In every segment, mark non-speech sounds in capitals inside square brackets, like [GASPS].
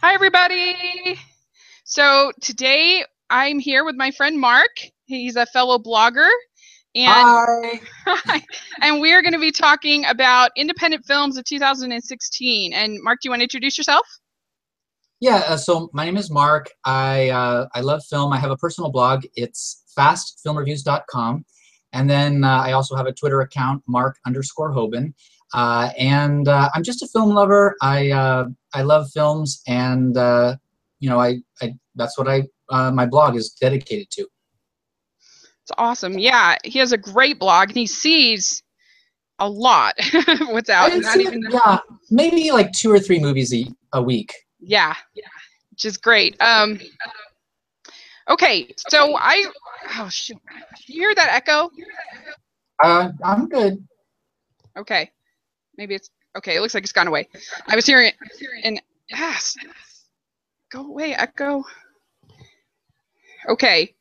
Hi, everybody. So today I'm here with my friend Mark. He's a fellow blogger. And, Hi. [LAUGHS] and we're going to be talking about independent films of 2016. And Mark, do you want to introduce yourself? Yeah, uh, so my name is Mark. I, uh, I love film. I have a personal blog. It's fastfilmreviews.com. And then uh, I also have a Twitter account, Mark underscore Hobin. Uh, and uh, I'm just a film lover. I uh, I love films, and uh, you know, I, I that's what I uh, my blog is dedicated to. It's awesome. Yeah, he has a great blog, and he sees a lot [LAUGHS] without not even. Yeah, maybe like two or three movies a, a week. Yeah, yeah, which is great. Um, okay, so I oh shoot, you hear that echo? Uh, I'm good. Okay, maybe it's okay. It looks like it's gone away. I was hearing and yes, go away, echo. Okay,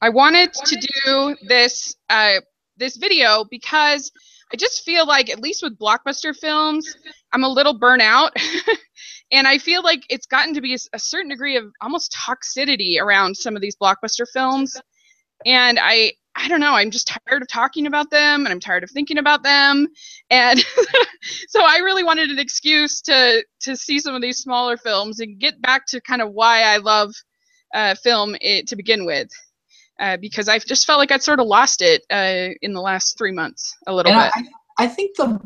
I wanted to do this uh, this video because I just feel like at least with blockbuster films, I'm a little burnout. [LAUGHS] and I feel like it's gotten to be a, a, certain degree of almost toxicity around some of these blockbuster films. And I I don't know, I'm just tired of talking about them and I'm tired of thinking about them. And [LAUGHS] so I really wanted an excuse to to see some of these smaller films and get back to kind of why I love uh, film it, to begin with. Uh, because I just felt like I'd sort of lost it uh, in the last three months a little and bit. I, I think the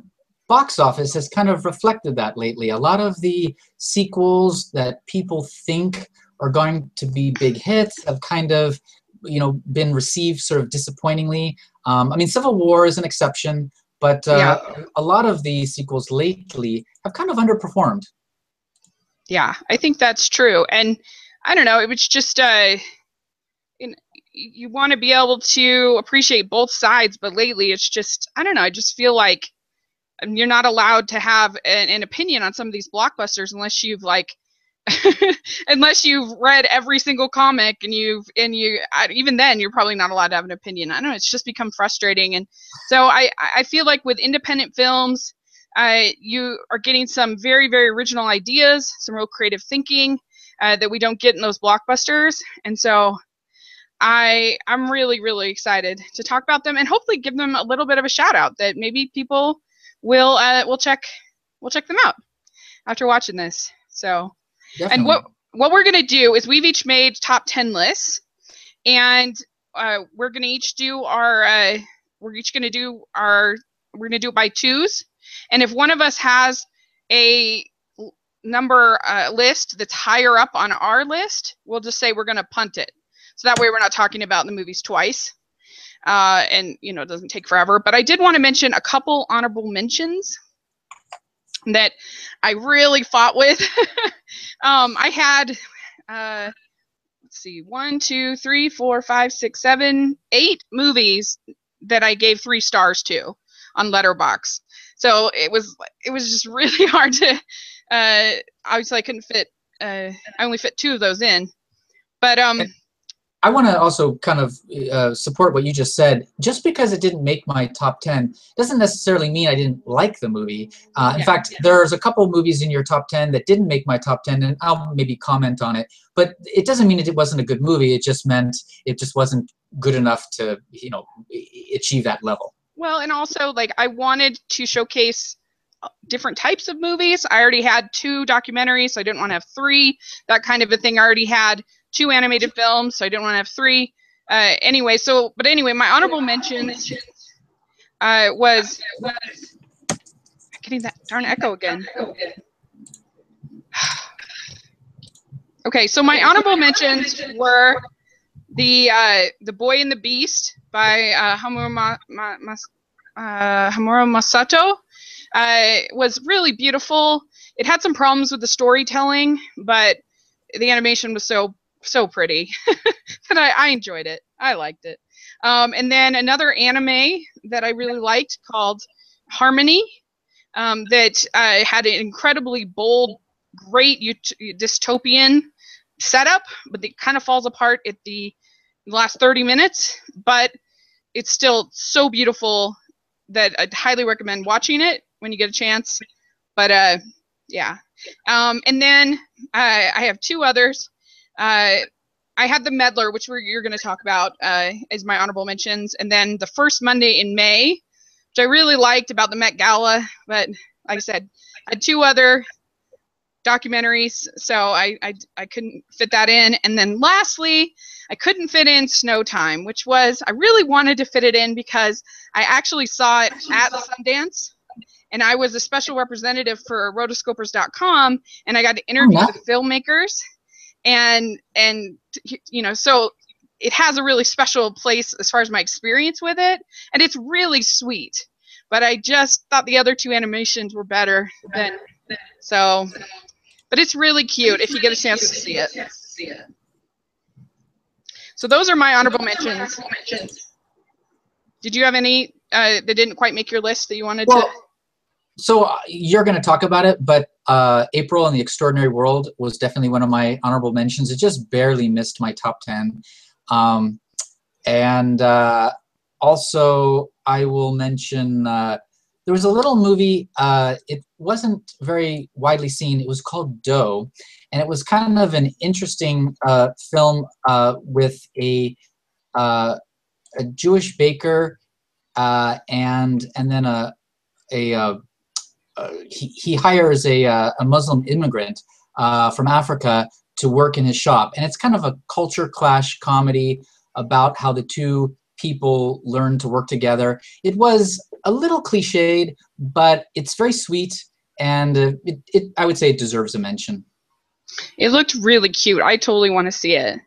box office has kind of reflected that lately. A lot of the sequels that people think are going to be big hits have kind of, you know, been received sort of disappointingly. Um, I mean, Civil War is an exception, but uh, yeah. a lot of the sequels lately have kind of underperformed. Yeah, I think that's true. And I don't know, it was just, uh, in, you want to be able to appreciate both sides, but lately it's just, I don't know, I just feel like you're not allowed to have an, an opinion on some of these blockbusters unless you've like [LAUGHS] unless you've read every single comic and you've and you even then you're probably not allowed to have an opinion. I don't know it's just become frustrating. And so i i feel like with independent films uh, you are getting some very very original ideas some real creative thinking uh, that we don't get in those blockbusters. And so i i'm really really excited to talk about them and hopefully give them a little bit of a shout out that maybe people we'll uh, we'll check we'll check them out after watching this. So, Definitely. and what what we're gonna do is we've each made top ten lists, and uh, we're gonna each do our uh, we're each gonna do our we're gonna do it by twos, and if one of us has a number uh, list that's higher up on our list, we'll just say we're gonna punt it. So that way we're not talking about the movies twice uh, and you know it doesn't take forever. But I did want to mention a couple honorable mentions that I really fought with. [LAUGHS] um, I had uh, let's see, one, two, three, four, five, six, seven, eight movies that I gave three stars to on Letterboxd. So it was it was just [LAUGHS] really hard to. Uh, obviously, I couldn't fit. Uh, I only fit two of those in, but um. I want to also kind of uh, support what you just said. Just because it didn't make my top 10 doesn't necessarily mean I didn't like the movie. Uh, in fact, yeah. there's a couple movies in your top 10 that didn't make my top 10, and I'll maybe comment on it. But it doesn't mean it wasn't a good movie. It just meant it just wasn't good enough to, you know, achieve that level. Well, and also, like, I wanted to showcase uh, different types of movies. I already had two documentaries, so I didn't want to have three. That kind of a thing I already had two animated films, so I didn't want to have three. Uh, anyway, so but anyway, my honorable mentions uh, was i getting that darn echo again. [SIGHS] okay, so my honorable mentions were the uh, the Boy and the Beast by uh, Hamura, Ma, Ma, Mas, uh, Hamura Masato. Uh, was really beautiful. It had some problems with the storytelling, but the animation was so so pretty. [LAUGHS] and I, I, enjoyed it. I liked it. Um, and then another anime that I really liked called Harmony um, that uh, had an incredibly bold, great ut- dystopian setup, but it kind of falls apart at the last 30 minutes. But it's still so beautiful that I'd highly recommend watching it when you get a chance. But uh, Yeah. Um, and then uh, I have two others. Uh, I had the Meddler, which we're, you're going to talk about uh, as my honorable mentions, and then the first Monday in May, which I really liked about the Met Gala, but like I said, I had two other documentaries, so I, I I couldn't fit that in. And then lastly, I couldn't fit in Snowtime, which was I really wanted to fit it in because I actually saw it at Sundance and I was a special representative for rotoscopers.com and I got to interview Oh, wow. the filmmakers and and you know so it has a really special place as far as my experience with it and it's really sweet but I just thought the other two animations were better than so but it's really cute if you get a chance to see it. So those are my honorable mentions. Did you have any uh, that didn't quite make your list that you wanted Well, to? So uh, you're going to talk about it, but uh, April and the Extraordinary World was definitely one of my honorable mentions. It just barely missed my top 10. Um, and uh, also, I will mention uh, there was a little movie, uh, it wasn't very widely seen. It was called Dough, and it was kind of an interesting uh, film with a, a Jewish baker and and then a a he, he hires a, uh, a Muslim immigrant uh, from Africa to work in his shop. And it's kind of a culture clash comedy about how the two people learn to work together. It was a little cliched, but it's very sweet. And uh, it, it, I would say it deserves a mention. It looked really cute. I totally want to see it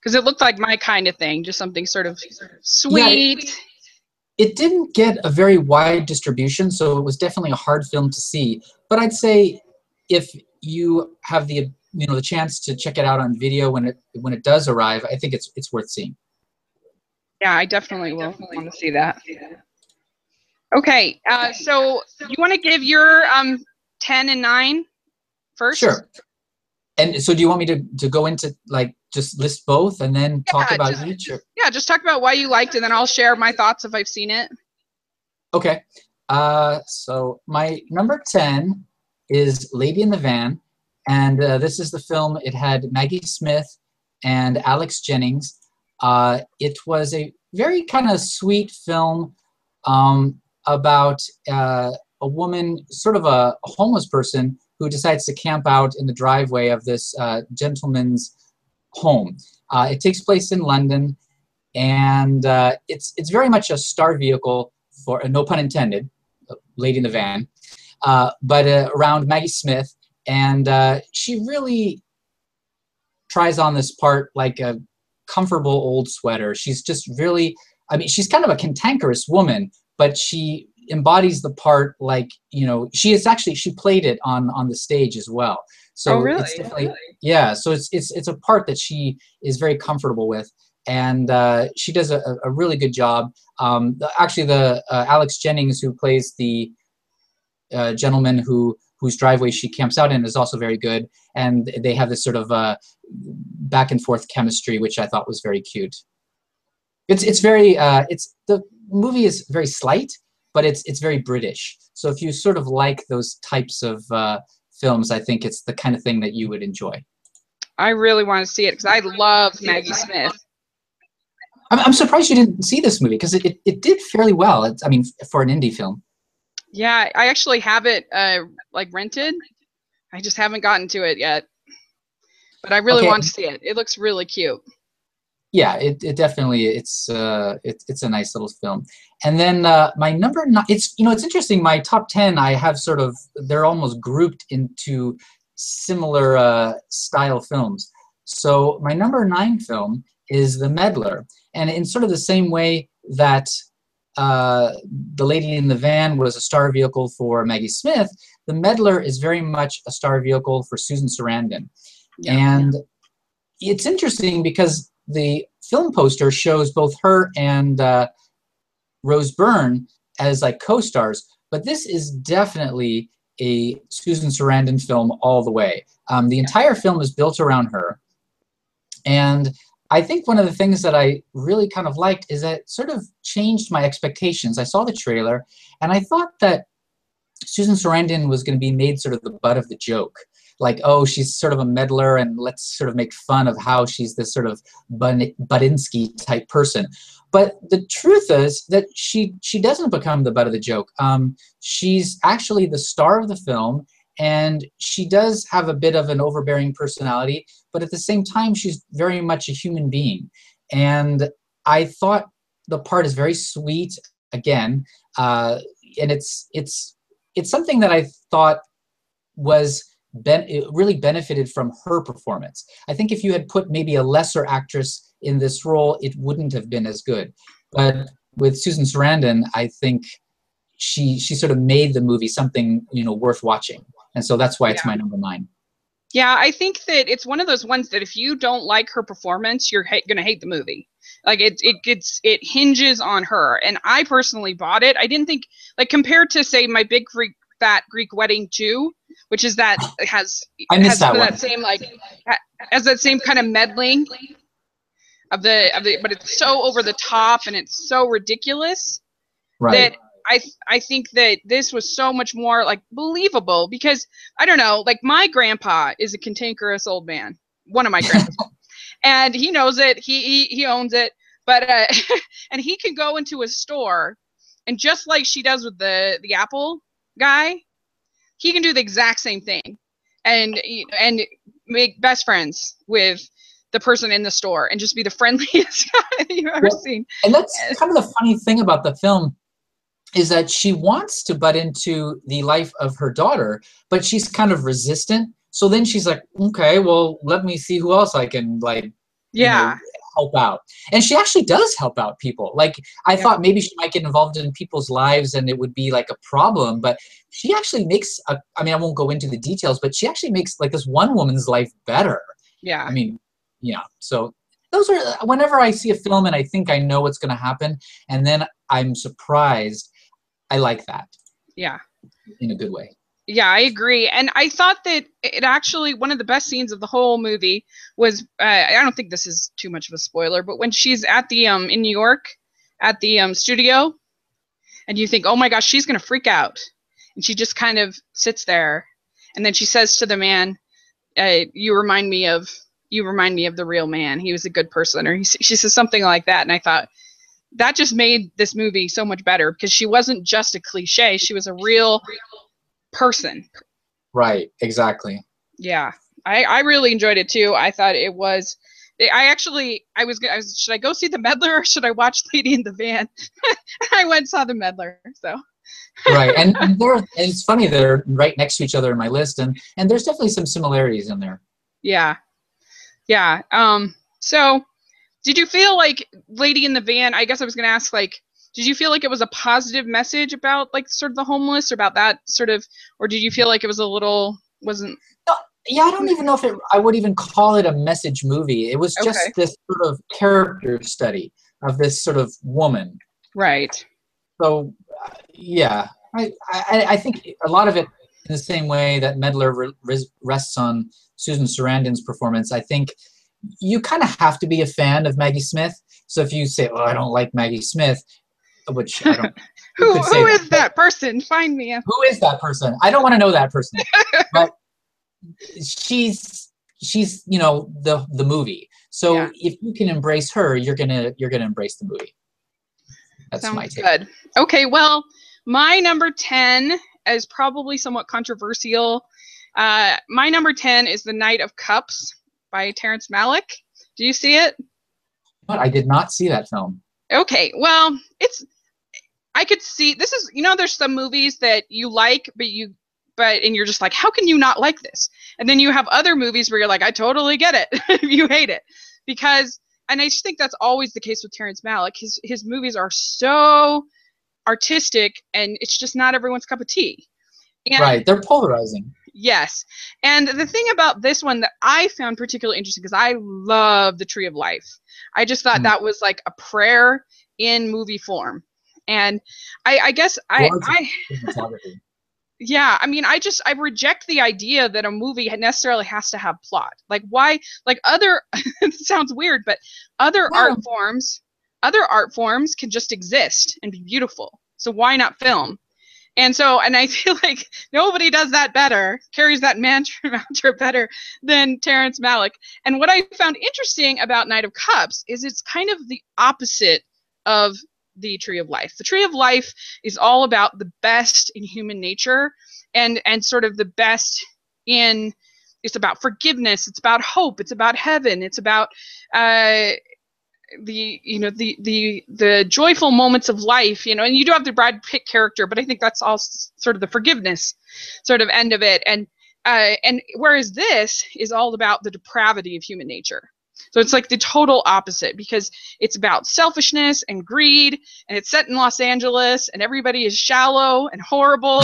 because it looked like my kind of thing, just something sort of sweet. It didn't get a very wide distribution, so it was definitely a hard film to see. But I'd say if you have the you know the chance to check it out on video when it when it does arrive, I think it's it's worth seeing. Yeah, I definitely will want to see that. Okay, uh, so you want to give your um, 10 and 9 first? Sure. And so, do you want me to to go into like just list both and then talk Yeah, about just- each? Or? Yeah, just talk about why you liked it, and then I'll share my thoughts if I've seen it. Okay. Uh, so my number 10 is Lady in the Van. And uh, this is the film. It had Maggie Smith and Alex Jennings. Uh, it was a very kind of sweet film um, about uh, a woman, sort of a, a homeless person, who decides to camp out in the driveway of this uh, gentleman's home. Uh, it takes place in London, and uh, it's it's very much a star vehicle for uh, no pun intended, lady in the van, uh, but uh, around Maggie Smith, and uh, she really tries on this part like a comfortable old sweater. She's just really, I mean, she's kind of a cantankerous woman, but she embodies the part like you know she is actually she played it on on the stage as well. So oh, really? it's definitely yeah so it's it's it's a part that she is very comfortable with and uh, she does a, a really good job. Um, the- actually the uh, alex jennings who plays the uh, gentleman who whose driveway she camps out in is also very good. And they have this sort of uh, back and forth chemistry which i thought was very cute. It's it's very uh, it's the movie is very slight but it's it's very british. So if you sort of like those types of uh, films i think it's the kind of thing that you would enjoy. I really want to see it because I love Maggie Smith. I'm, I'm surprised you didn't see this movie because it, it, it did fairly well. It's, I mean, for an indie film. Yeah, I actually have it uh, like rented. I just haven't gotten to it yet. But I really Okay. want to see it. It looks really cute. Yeah, it, it definitely it's uh it, it's a nice little film. And then uh, my number nine, it's you know it's interesting. My top ten, I have sort of they're almost grouped into similar uh, style films. So my number nine film is The Meddler, and in sort of the same way that uh, the lady in the van was a star vehicle for Maggie Smith, The Meddler is very much a star vehicle for Susan Sarandon. Yeah. And it's interesting because the film poster shows both her and uh, Rose Byrne as like co-stars, but this is definitely a Susan Sarandon film all the way. Um, the entire film is built around her, and I think one of the things that I really kind of liked is that it sort of changed my expectations. I saw the trailer, and I thought that Susan Sarandon was going to be made sort of the butt of the joke. Like, oh, she's sort of a meddler, and let's sort of make fun of how she's this sort of Budinsky type person. But the truth is that she she doesn't become the butt of the joke. Um, she's actually the star of the film, and she does have a bit of an overbearing personality. But at the same time, she's very much a human being. And I thought the part is very sweet. Again, uh, and it's it's it's something that I thought was ben- it really benefited from her performance. I think if you had put maybe a lesser actress in this role, it wouldn't have been as good. But with Susan Sarandon, I think she she sort of made the movie something you know worth watching, and so that's why it's yeah. my number nine. Yeah, I think that it's one of those ones that if you don't like her performance, you're ha- gonna hate the movie. Like it, it gets it hinges on her, and I personally bought it. I didn't think like compared to say my big Greek fat Greek wedding too, which is that [SIGHS] has I has that, that same like has that same kind of meddling of the of the, but it's so over the top and it's so ridiculous right. that I I think that this was so much more like believable because I don't know, like my grandpa is a cantankerous old man, one of my [LAUGHS] grandpas, and he knows it. He he, he owns it, but uh, [LAUGHS] and he can go into a store, and just like she does with the the Apple guy, he can do the exact same thing, and and make best friends with the person in the store and just be the friendliest [LAUGHS] guy you've ever well, seen. And that's kind of the funny thing about the film is that she wants to butt into the life of her daughter, but she's kind of resistant. So then she's like, okay, well, let me see who else I can like, yeah, you know, help out. And she actually does help out people. Like I yeah. thought maybe she might get involved in people's lives and it would be like a problem, but she actually makes. A, I mean, I won't go into the details, but she actually makes like this one woman's life better. Yeah. I mean, yeah. So those are whenever I see a film and I think I know what's going to happen, and then I'm surprised I like that. Yeah. In a good way. Yeah, I agree. And I thought that it actually one of the best scenes of the whole movie was uh, I don't think this is too much of a spoiler, but when she's at the um in New York at the um studio and you think, "Oh my gosh, she's going to freak out." And she just kind of sits there and then she says to the man, uh, "You remind me of you remind me of the real man. He was a good person." Or he, she says something like that and I thought that just made this movie so much better because she wasn't just a cliche she was a real person. Right exactly. Yeah i i really enjoyed it too. I thought it was i actually i was, I was should i go see the meddler or should i watch [LAUGHS] lady in the van? [LAUGHS] I went and saw the meddler so. Right and, [LAUGHS] and there it's funny they're right next to each other in my list and and there's definitely some similarities in there. Yeah yeah um so did you feel like Lady in the Van? I guess I was going to ask, like, did you feel like it was a positive message about like sort of the homeless, or about that sort of, or did you feel like it was a little wasn't? Yeah, I don't even know if it, I would even call it a message movie. It was just okay. this sort of character study of this sort of woman. Right. So, uh, yeah, I, I, I think a lot of it in the same way that Meddler rests on Susan Sarandon's performance. I think you kind of have to be a fan of Maggie Smith. So if you say, "Oh, I don't like Maggie Smith," which I don't. [LAUGHS] who who is that, that person? Find me. A- who is that person? I don't want to know that person. [LAUGHS] but she's she's you know the the movie. So yeah. if you can embrace her, you're gonna you're gonna embrace the movie. That's Sounds my take. Good. Okay, well, my number ten is probably somewhat controversial. Uh, my number ten is the Knight of Cups by Terrence Malick. Do you see it? But I did not see that film. Okay, well, it's I could see this is you know there's some movies that you like but you but and you're just like how can you not like this? And then you have other movies where you're like I totally get it. [LAUGHS] you hate it. Because and I just think that's always the case with Terrence Malick. His his movies are so artistic and it's just not everyone's cup of tea. And right, they're polarizing. Yes. And the thing about this one that I found particularly interesting because I love the Tree of Life. I just thought mm. that was like a prayer in movie form. And I, I guess I, I [LAUGHS] yeah, I mean, I just I reject the idea that a movie necessarily has to have plot. Like why? Like other, [LAUGHS] it sounds weird, but other yeah. art forms, other art forms can just exist and be beautiful. So why not film? And so, and I [LAUGHS] feel like nobody does that better, carries that mantra, [LAUGHS] mantra better than Terrence Malick. And what I found interesting about Knight of Cups is it's kind of the opposite of the Tree of Life. The Tree of Life is all about the best in human nature and and sort of the best in it's about forgiveness it's about hope it's about heaven it's about uh, the you know the the the joyful moments of life you know and you do have the brad pitt character but i think that's all sort of the forgiveness sort of end of it. And uh, and whereas this is all about the depravity of human nature. So it's like the total opposite because it's about selfishness and greed and it's set in los angeles and everybody is shallow and horrible.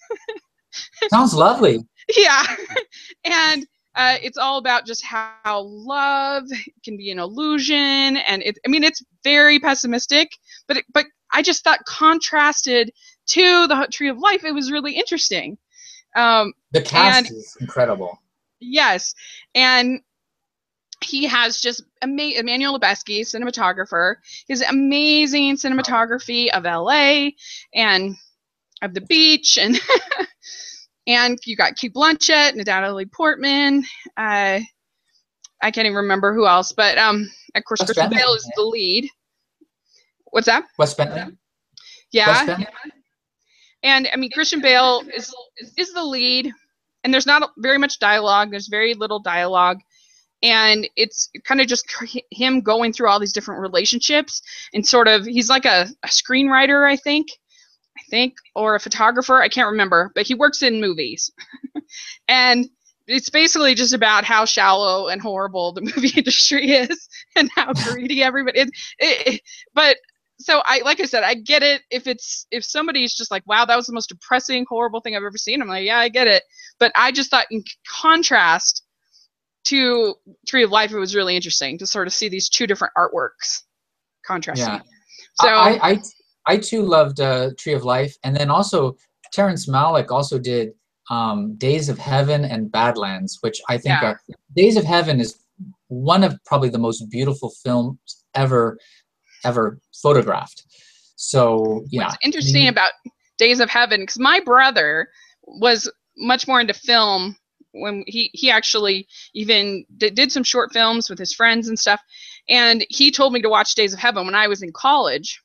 [LAUGHS] Sounds lovely. [LAUGHS] Yeah. [LAUGHS] And uh, it's all about just how love can be an illusion, and it. I mean, it's very pessimistic, but it, but I just thought contrasted to the Tree of Life, it was really interesting. Um, the cast and, is incredible. Yes, and he has just ama- Emmanuel Lubezki, cinematographer, his amazing cinematography of LA and of the beach and [LAUGHS] and you got Cate Blanchett, Natalie Portman. Uh, I can't even remember who else, but um, of course, West Christian Bale is the lead. What's that? Wes Bentley. Yeah. Wes Bentley? And I mean, Christian Bale is is the lead, and there's not very much dialogue. There's very little dialogue, and it's kind of just him going through all these different relationships and sort of he's like a, a screenwriter, I think, I think, or a photographer. I can't remember, but he works in movies. [LAUGHS] and it's basically just about how shallow and horrible the [LAUGHS] movie industry is and how [LAUGHS] greedy everybody is. It, it, but so I like I said, I get it if it's if somebody's just like, wow, that was the most depressing, horrible thing I've ever seen. I'm like, yeah, I get it. But I just thought in contrast to Tree of Life, it was really interesting to sort of see these two different artworks contrasting. Yeah. So I, I I too loved uh, Tree of Life, and then also Terrence Malick also did um, Days of Heaven and Badlands, which I think yeah. are Days of Heaven is one of probably the most beautiful films ever ever photographed. So yeah, what's interesting I mean, about Days of Heaven because my brother was much more into film when he he actually even did, did some short films with his friends and stuff and he told me to watch days of heaven when i was in college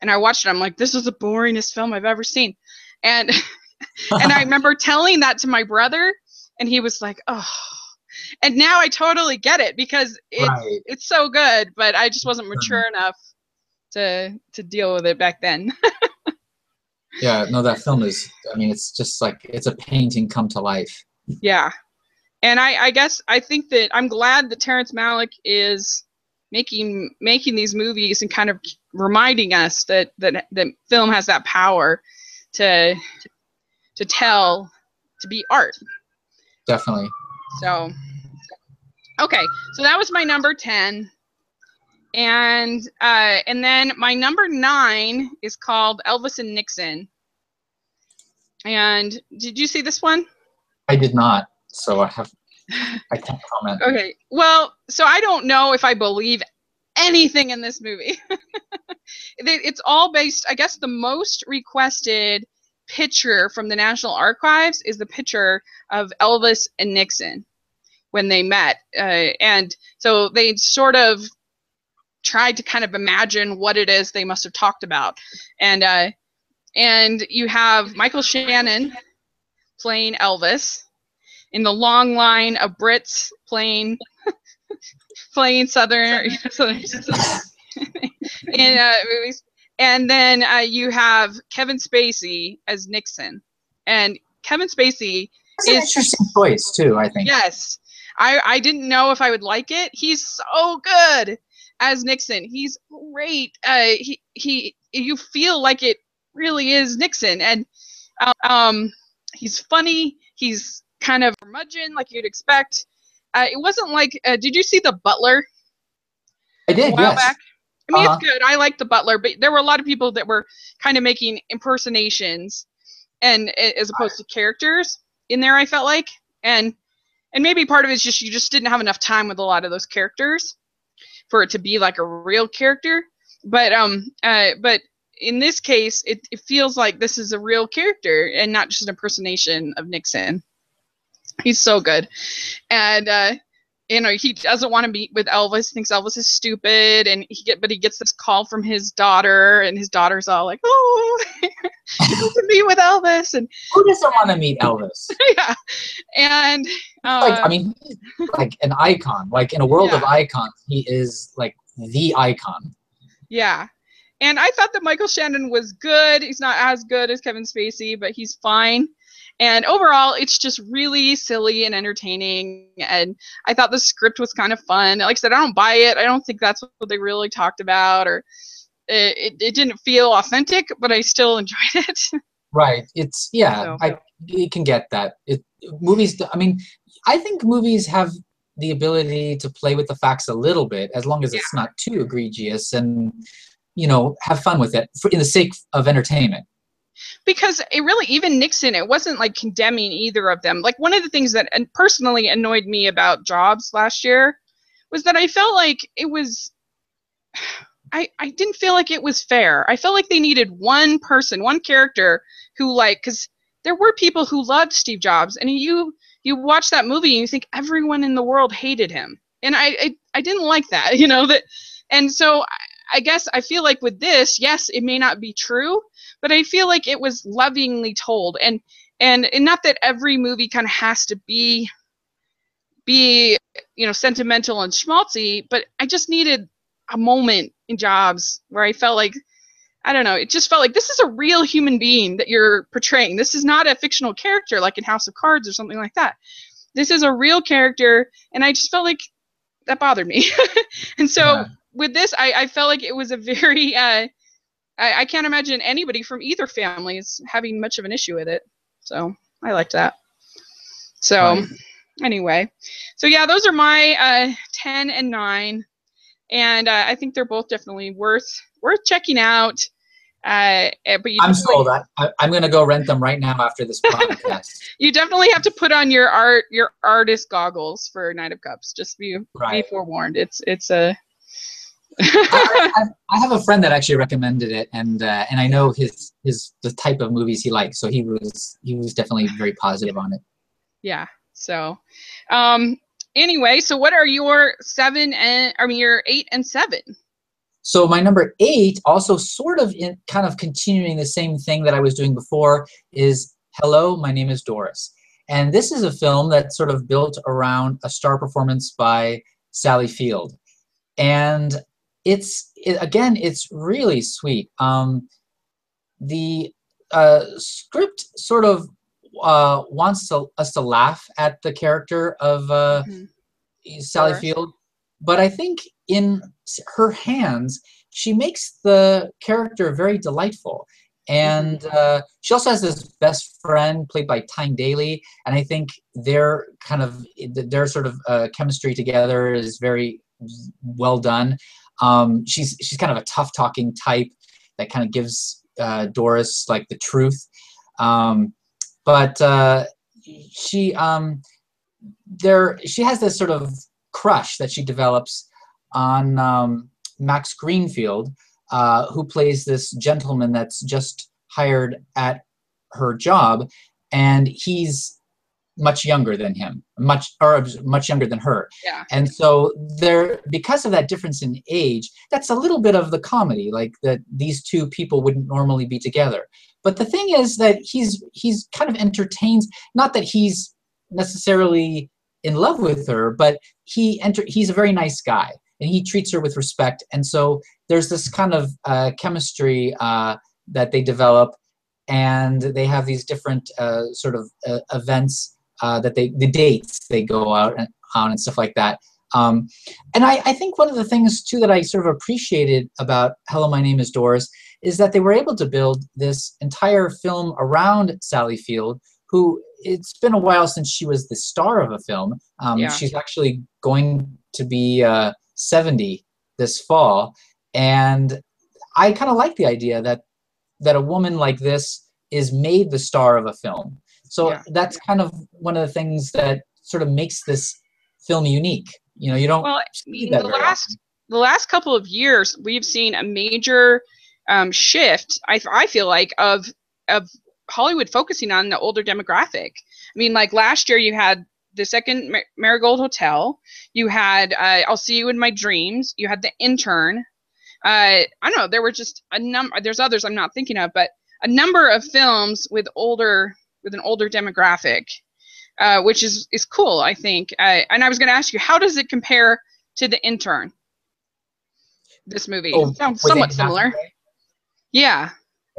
and I watched it. I'm like, this is the boringest film I've ever seen. And [LAUGHS] and I remember telling that to my brother, and he was like, oh. And now I totally get it because it's right. it's so good, but I just wasn't mature mm-hmm. enough to to deal with it back then. [LAUGHS] yeah, no, that film is. I mean, it's just like it's a painting come to life. Yeah, and I I guess I think that I'm glad that Terrence Malick is making making these movies and kind of reminding us that that that film has that power to to tell to be art. Definitely. So okay so that was my number 10 and uh and then my number 9 is called Elvis and Nixon. And did you see this one? I did not so I have I can't comment. Okay. Well, so I don't know if I believe anything in this movie. [LAUGHS] it's all based, I guess, the most requested picture from the National Archives is the picture of Elvis and Nixon when they met. Uh, and so they sort of tried to kind of imagine what it is they must have talked about. And uh, and you have Michael Shannon playing Elvis in the long line of Brits playing [LAUGHS] playing Southern [LAUGHS] in uh, movies. And then uh, you have Kevin Spacey as Nixon, and Kevin Spacey That's is an interesting choice too. I think. Yes, I I didn't know if I would like it. He's so good as Nixon. He's great. Uh, he he. You feel like it really is Nixon, and um, he's funny. He's kind of curmudgeon, like you'd expect. Uh, it wasn't like. Uh, did you see the Butler? I did. a yes. Back? I mean, uh-huh. it's good. I like the Butler, but there were a lot of people that were kind of making impersonations, and as opposed to characters in there. I felt like, and and maybe part of it is just you just didn't have enough time with a lot of those characters for it to be like a real character. But um, uh, but in this case, it, it feels like this is a real character and not just an impersonation of Nixon. He's so good, and uh, you know he doesn't want to meet with Elvis. Thinks Elvis is stupid, and he get but he gets this call from his daughter, and his daughter's all like, "Oh, [LAUGHS] to meet with Elvis," and [LAUGHS] who doesn't want to meet Elvis? [LAUGHS] yeah, and uh, like I mean, like an icon. Like in a world yeah. of icons, he is like the icon. Yeah, and I thought that Michael Shannon was good. He's not as good as Kevin Spacey, but he's fine. And overall, it's just really silly and entertaining. And I thought the script was kind of fun. Like I said, I don't buy it. I don't think that's what they really talked about, or it, it, it didn't feel authentic, but I still [LAUGHS] enjoyed it. Right. It's yeah. So, I you can get that. It movies. I mean, I think movies have the ability to play with the facts a little bit, as long as yeah. it's not too egregious and you know have fun with it for in the sake of entertainment because it really even nixon it wasn't like condemning either of them like one of the things that personally annoyed me about jobs last year was that i felt like it was [SIGHS] I, I didn't feel like it was fair. I felt like they needed one person, one character who like because there were people who loved Steve Jobs, and you you watch that movie and you think everyone in the world hated him, and I I, I didn't like that, [LAUGHS] you know that, and so I guess I feel like with this, yes, it may not be true, but I feel like it was lovingly told, and and, and not that every movie kind of has to be be you know sentimental and schmaltzy, but I just needed a moment in Jobs where I felt like I don't know, it just felt like this is a real human being that you're portraying. This is not a fictional character like in House of Cards or something like that. This is a real character, and I just felt like that bothered me. [LAUGHS] and so yeah with this, I, I felt like it was a very uh, I, I can't imagine anybody from either families having much of an issue with it. So I like that. So right. anyway, so yeah, those are my uh, ten and nine, and uh, I think they're both definitely worth worth checking out. Uh, but I'm sold. I, am going to go rent them right now after this podcast. [LAUGHS] you definitely have to put on your art your artist goggles for Knight of Cups. Just be right. be forewarned. It's it's a I, I, have a friend that actually recommended it, and uh, and I know his his the type of movies he likes, so he was he was definitely very positive on it. Yeah. So, um, anyway, so what are your seven and I mean your eight and seven? So my number eight, also sort of in kind of continuing the same thing that I was doing before, is Hello, my name is Doris, and this is a film that's sort of built around a star performance by Sally Field, and it's it, again, it's really sweet. Um, the uh, script sort of uh, wants to, us to laugh at the character of uh, mm-hmm. Sally sure. Field, but I think in her hands, she makes the character very delightful. And mm-hmm. uh, she also has this best friend played by Tyne Daly, and I think their kind of their sort of uh, chemistry together is very well done. Um, she's she's kind of a tough talking type that kind of gives uh, Doris like the truth. Um, but uh, she um, there she has this sort of crush that she develops on um, Max Greenfield, uh, who plays this gentleman that's just hired at her job, and he's much younger than him, much or much younger than her. Yeah. And so there, because of that difference in age, that's a little bit of the comedy, like that these two people wouldn't normally be together. But the thing is that he's he's kind of entertains. Not that he's necessarily in love with her, but he enter he's a very nice guy and he treats her with respect. And so there's this kind of uh, chemistry uh, that they develop, and they have these different uh, sort of uh, events uh, that they the dates they go out and on and stuff like that. Um, and I, I think one of the things too that I sort of appreciated about Hello, My Name Is Doris is that they were able to build this entire film around Sally Field, who it's been a while since she was the star of a film. Um, yeah. She's actually going to be uh, 70 this fall, and I kind of like the idea that that a woman like this is made the star of a film. So yeah. that's kind of one of the things that sort of makes this film unique. You know, you don't well, the last often. the last couple of years we've seen a major um, shift. I I feel like of of Hollywood focusing on the older demographic. I mean, like last year you had the second Mar- Marigold Hotel, you had uh, I'll See You in My Dreams, you had The Intern. Uh, I don't know. There were just a number. There's others I'm not thinking of, but a number of films with older with an older demographic, uh, which is is cool. I think. Uh, and I was going to ask you, how does it compare to The Intern? This movie Oh, sounds somewhat similar. Hathaway- Yeah.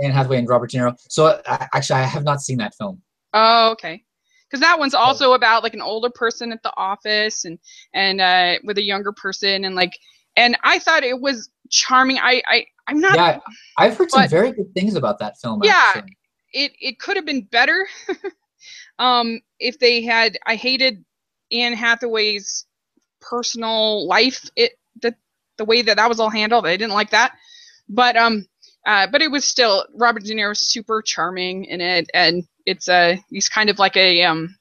Anne Hathaway and Robert De Niro. So actually, I have not seen that film. Oh, okay. Because that one's also about like an older person at the office and and uh, with a younger person and like and I thought it was charming. I I I'm not. yeah, I've heard some very good things about that film. Yeah. actually. It it could have been better. [LAUGHS] um, if they had. I hated Anne Hathaway's personal life. It the the way that that was all handled. I didn't like that. But um. Uh, but it was still Robert De Niro was super charming in it, and it's a uh, he's kind of like a um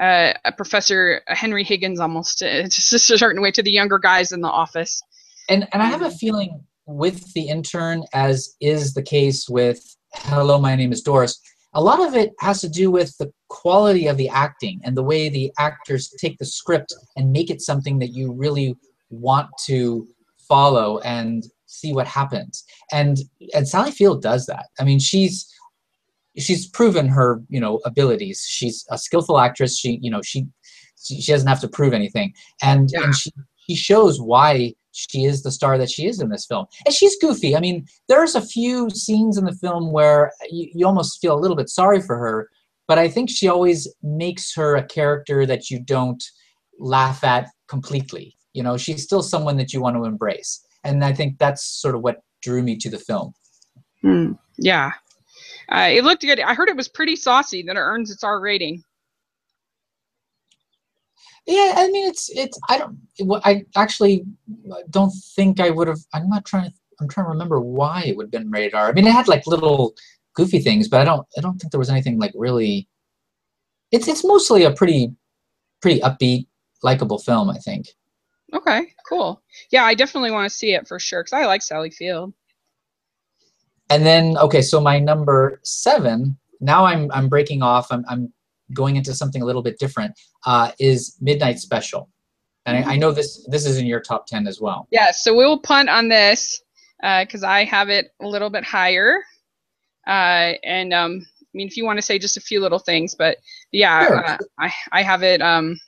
uh, a professor a Henry Higgins almost [LAUGHS] uh, just a certain way to the younger guys in the office. And and I have a feeling with the intern, as is the case with Hello, my name is Doris. A lot of it has to do with the quality of the acting and the way the actors take the script and make it something that you really want to follow and see what happens. And and Sally Field does that. I mean, she's she's proven her you know abilities. She's a skillful actress. She you know she she, doesn't have to prove anything, and Yeah. and she she shows why she is the star that she is in this film. And she's goofy. I mean, there's a few scenes in the film where you, you almost feel a little bit sorry for her, but I think she always makes her a character that you don't laugh at completely. You know, she's still someone that you want to embrace. And I think that's sort of what drew me to the film. Hmm. Yeah, uh, it looked good. I heard it was pretty saucy that it earns its R rating. Yeah, I mean, it's it's. I don't. I actually don't think I would have. I'm not trying to. I'm trying to remember why it would have been rated R. I mean, it had like little goofy things, but I don't. I don't think there was anything like really. It's it's mostly a pretty, pretty upbeat, likable film. I think. Okay, cool. Yeah, I definitely want to see it for sure because I like Sally Field. And then okay, so my number seven. Now I'm I'm breaking off. I'm I'm going into something a little bit different. Uh, is Midnight Special, and I, I know this this is in your top ten as well. Yeah, so we'll punt on this uh because I have it a little bit higher. Uh, and um, I mean, if you want to say just a few little things, but yeah, Sure. uh, I I have it. Um,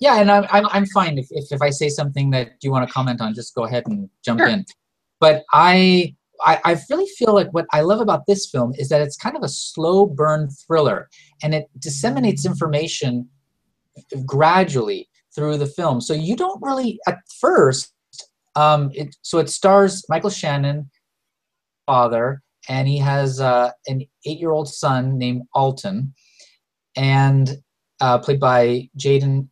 Yeah, and I'm I'm, I'm fine if, if if I say something that you want to comment on, just go ahead and jump Sure. in. But I, I I really feel like what I love about this film is that it's kind of a slow burn thriller, and it disseminates information gradually through the film. So you don't really at first. Um, it so it stars Michael Shannon, father, and he has uh, an eight-year-old son named Alton, and uh, played by Jaeden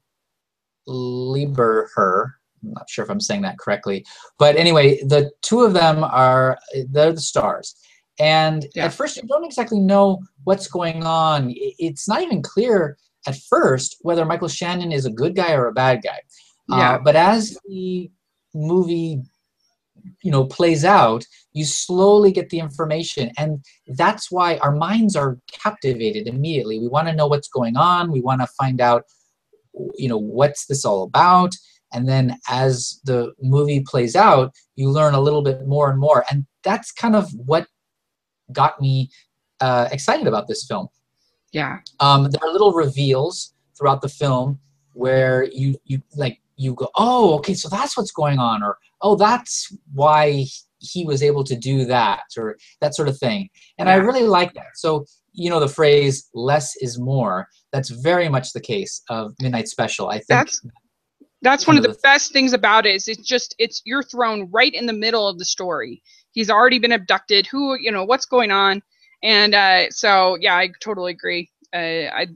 Lieberher. I'm not sure if I'm saying that correctly, but anyway, the two of them are they're the stars. And Yeah. at first, you don't exactly know what's going on. It's not even clear at first whether Michael Shannon is a good guy or a bad guy. Yeah. Uh, but as the movie, you know, plays out, you slowly get the information, and that's why our minds are captivated immediately. We want to know what's going on. We want to find out, you know, what's this all about. And then as the movie plays out, you learn a little bit more and more, and that's kind of what got me uh, excited about this film. yeah, Um, there are little reveals throughout the film where you you like you go, oh, okay, so that's what's going on, or oh, that's why he was able to do that, or that sort of thing. And I really like that. So you know the phrase "less is more." That's very much the case of Midnight Special. I think That's- that's one of the best things about it. Is it's just it's you're thrown right in the middle of the story. He's already been abducted. Who you know what's going on? And uh, so yeah, I totally agree. Uh, I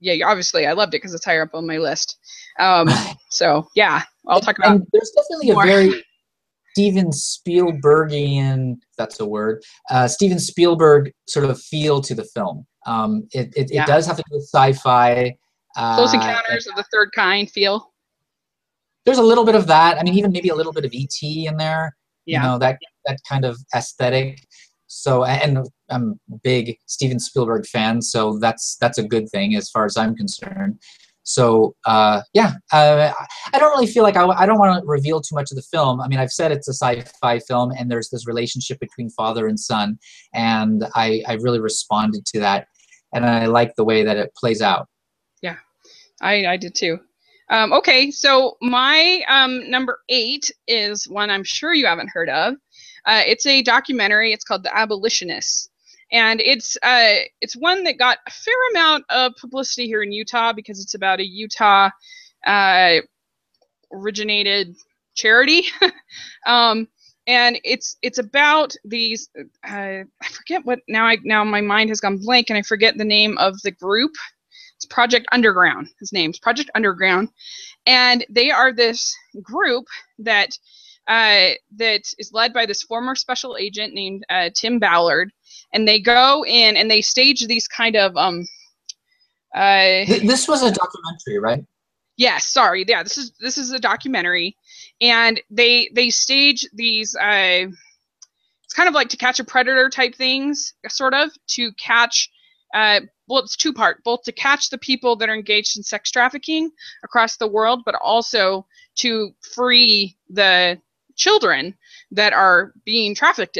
yeah, obviously I loved it because it's higher up on my list. Um, [SIGHS] so yeah, I'll talk about And there's definitely more. a very Steven Spielbergian, that's a word, uh, Steven Spielberg sort of feel to the film. Um, it, it, Yeah. it does have to do with sci-fi. Uh, Close Encounters of the Third Kind feel. There's a little bit of that. I mean, even maybe a little bit of ET in there. Yeah. You know that that kind of aesthetic. So and I'm a big Steven Spielberg fan, so that's that's a good thing as far as I'm concerned. So uh, yeah, uh, I don't really feel like I, I don't want to reveal too much of the film. I mean, I've said it's a sci-fi film, and there's this relationship between father and son, and I, I really responded to that, and I like the way that it plays out. Yeah, I, I did too. Um, okay, so my um, number eight is one I'm sure you haven't heard of. Uh, it's a documentary. It's called The Abolitionists and it's uh, it's one that got a fair amount of publicity here in Utah because it's about a Utah uh, originated charity, [LAUGHS] um, and it's it's about these. Uh, I forget what now. I now my mind has gone blank, and I forget the name of the group. It's Project Underground. His name's Project Underground, and they are this group that uh, that is led by this former special agent named uh, Tim Ballard, and they go in and they stage these kind of um. Uh, this was a documentary, right? Yes, sorry. Yeah, this is this is a documentary, and they they stage these. Uh, it's kind of like to catch a predator type things, sort of to catch. Uh, well, it's two part, both to catch the people that are engaged in sex trafficking across the world, but also to free the children that are being trafficked.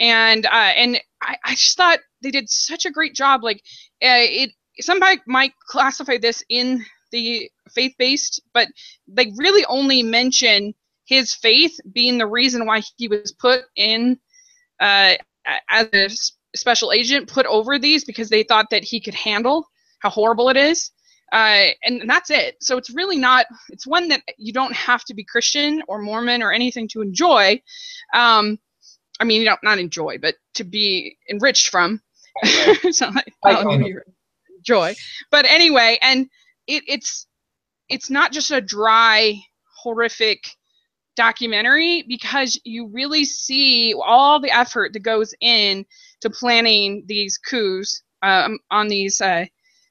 And uh, and I, I just thought they did such a great job like uh, it somebody might classify this in the faith-based but they really only mention his faith being the reason why he was put in uh, as a special agent put over these because they thought that he could handle how horrible it is uh, and that's it. So it's really not. It's one that you don't have to be Christian or Mormon or anything to enjoy. Um, I mean, you don't not enjoy, but to be enriched from. [LAUGHS] so joy. But anyway, and it, it's it's not just a dry, horrific documentary because you really see all the effort that goes in to planning these coups um, on these uh,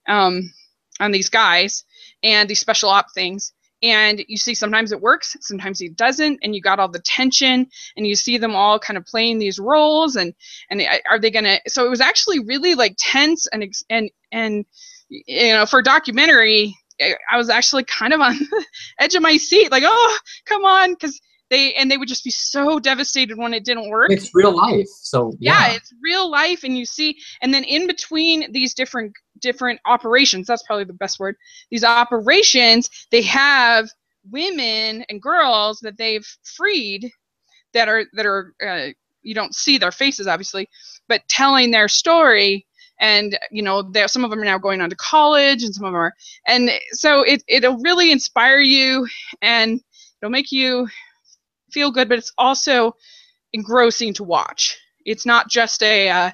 um, on these guys and these special op things. And you see sometimes it works sometimes it doesn't and you got all the tension and you see them all kind of playing these roles and and are they gonna so it was actually really like tense and and and you know for documentary i was actually kind of on [LAUGHS] the edge of my seat like oh come on because they and they would just be so devastated when it didn't work it's real life so yeah. yeah. it's real life and you see and then in between these different different operations that's probably the best word these operations they have women and girls that they've freed that are that are uh, you don't see their faces obviously but telling their story and you know some of them are now going on to college and some of them are and so it, it'll really inspire you and it'll make you feel good, but it's also engrossing to watch. It's not just a uh,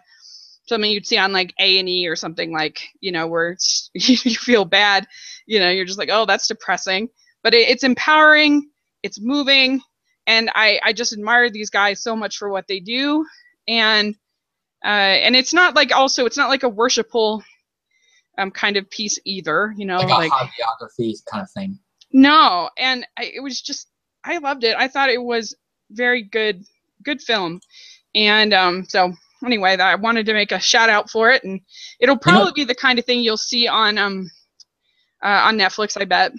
something you'd see on like A and E or something like you know where [LAUGHS] you feel bad. You know, you're just like, oh, that's depressing. But it, it's empowering. It's moving, and I I just admire these guys so much for what they do, and uh, and it's not like also it's not like a worshipful um kind of piece either. You know, like, like kind of thing. No, and I, it was just I loved it. I thought it was very good, good film, and um, so anyway, that I wanted to make a shout out for it, and it'll probably you know, be the kind of thing you'll see on um, uh, on Netflix. I bet.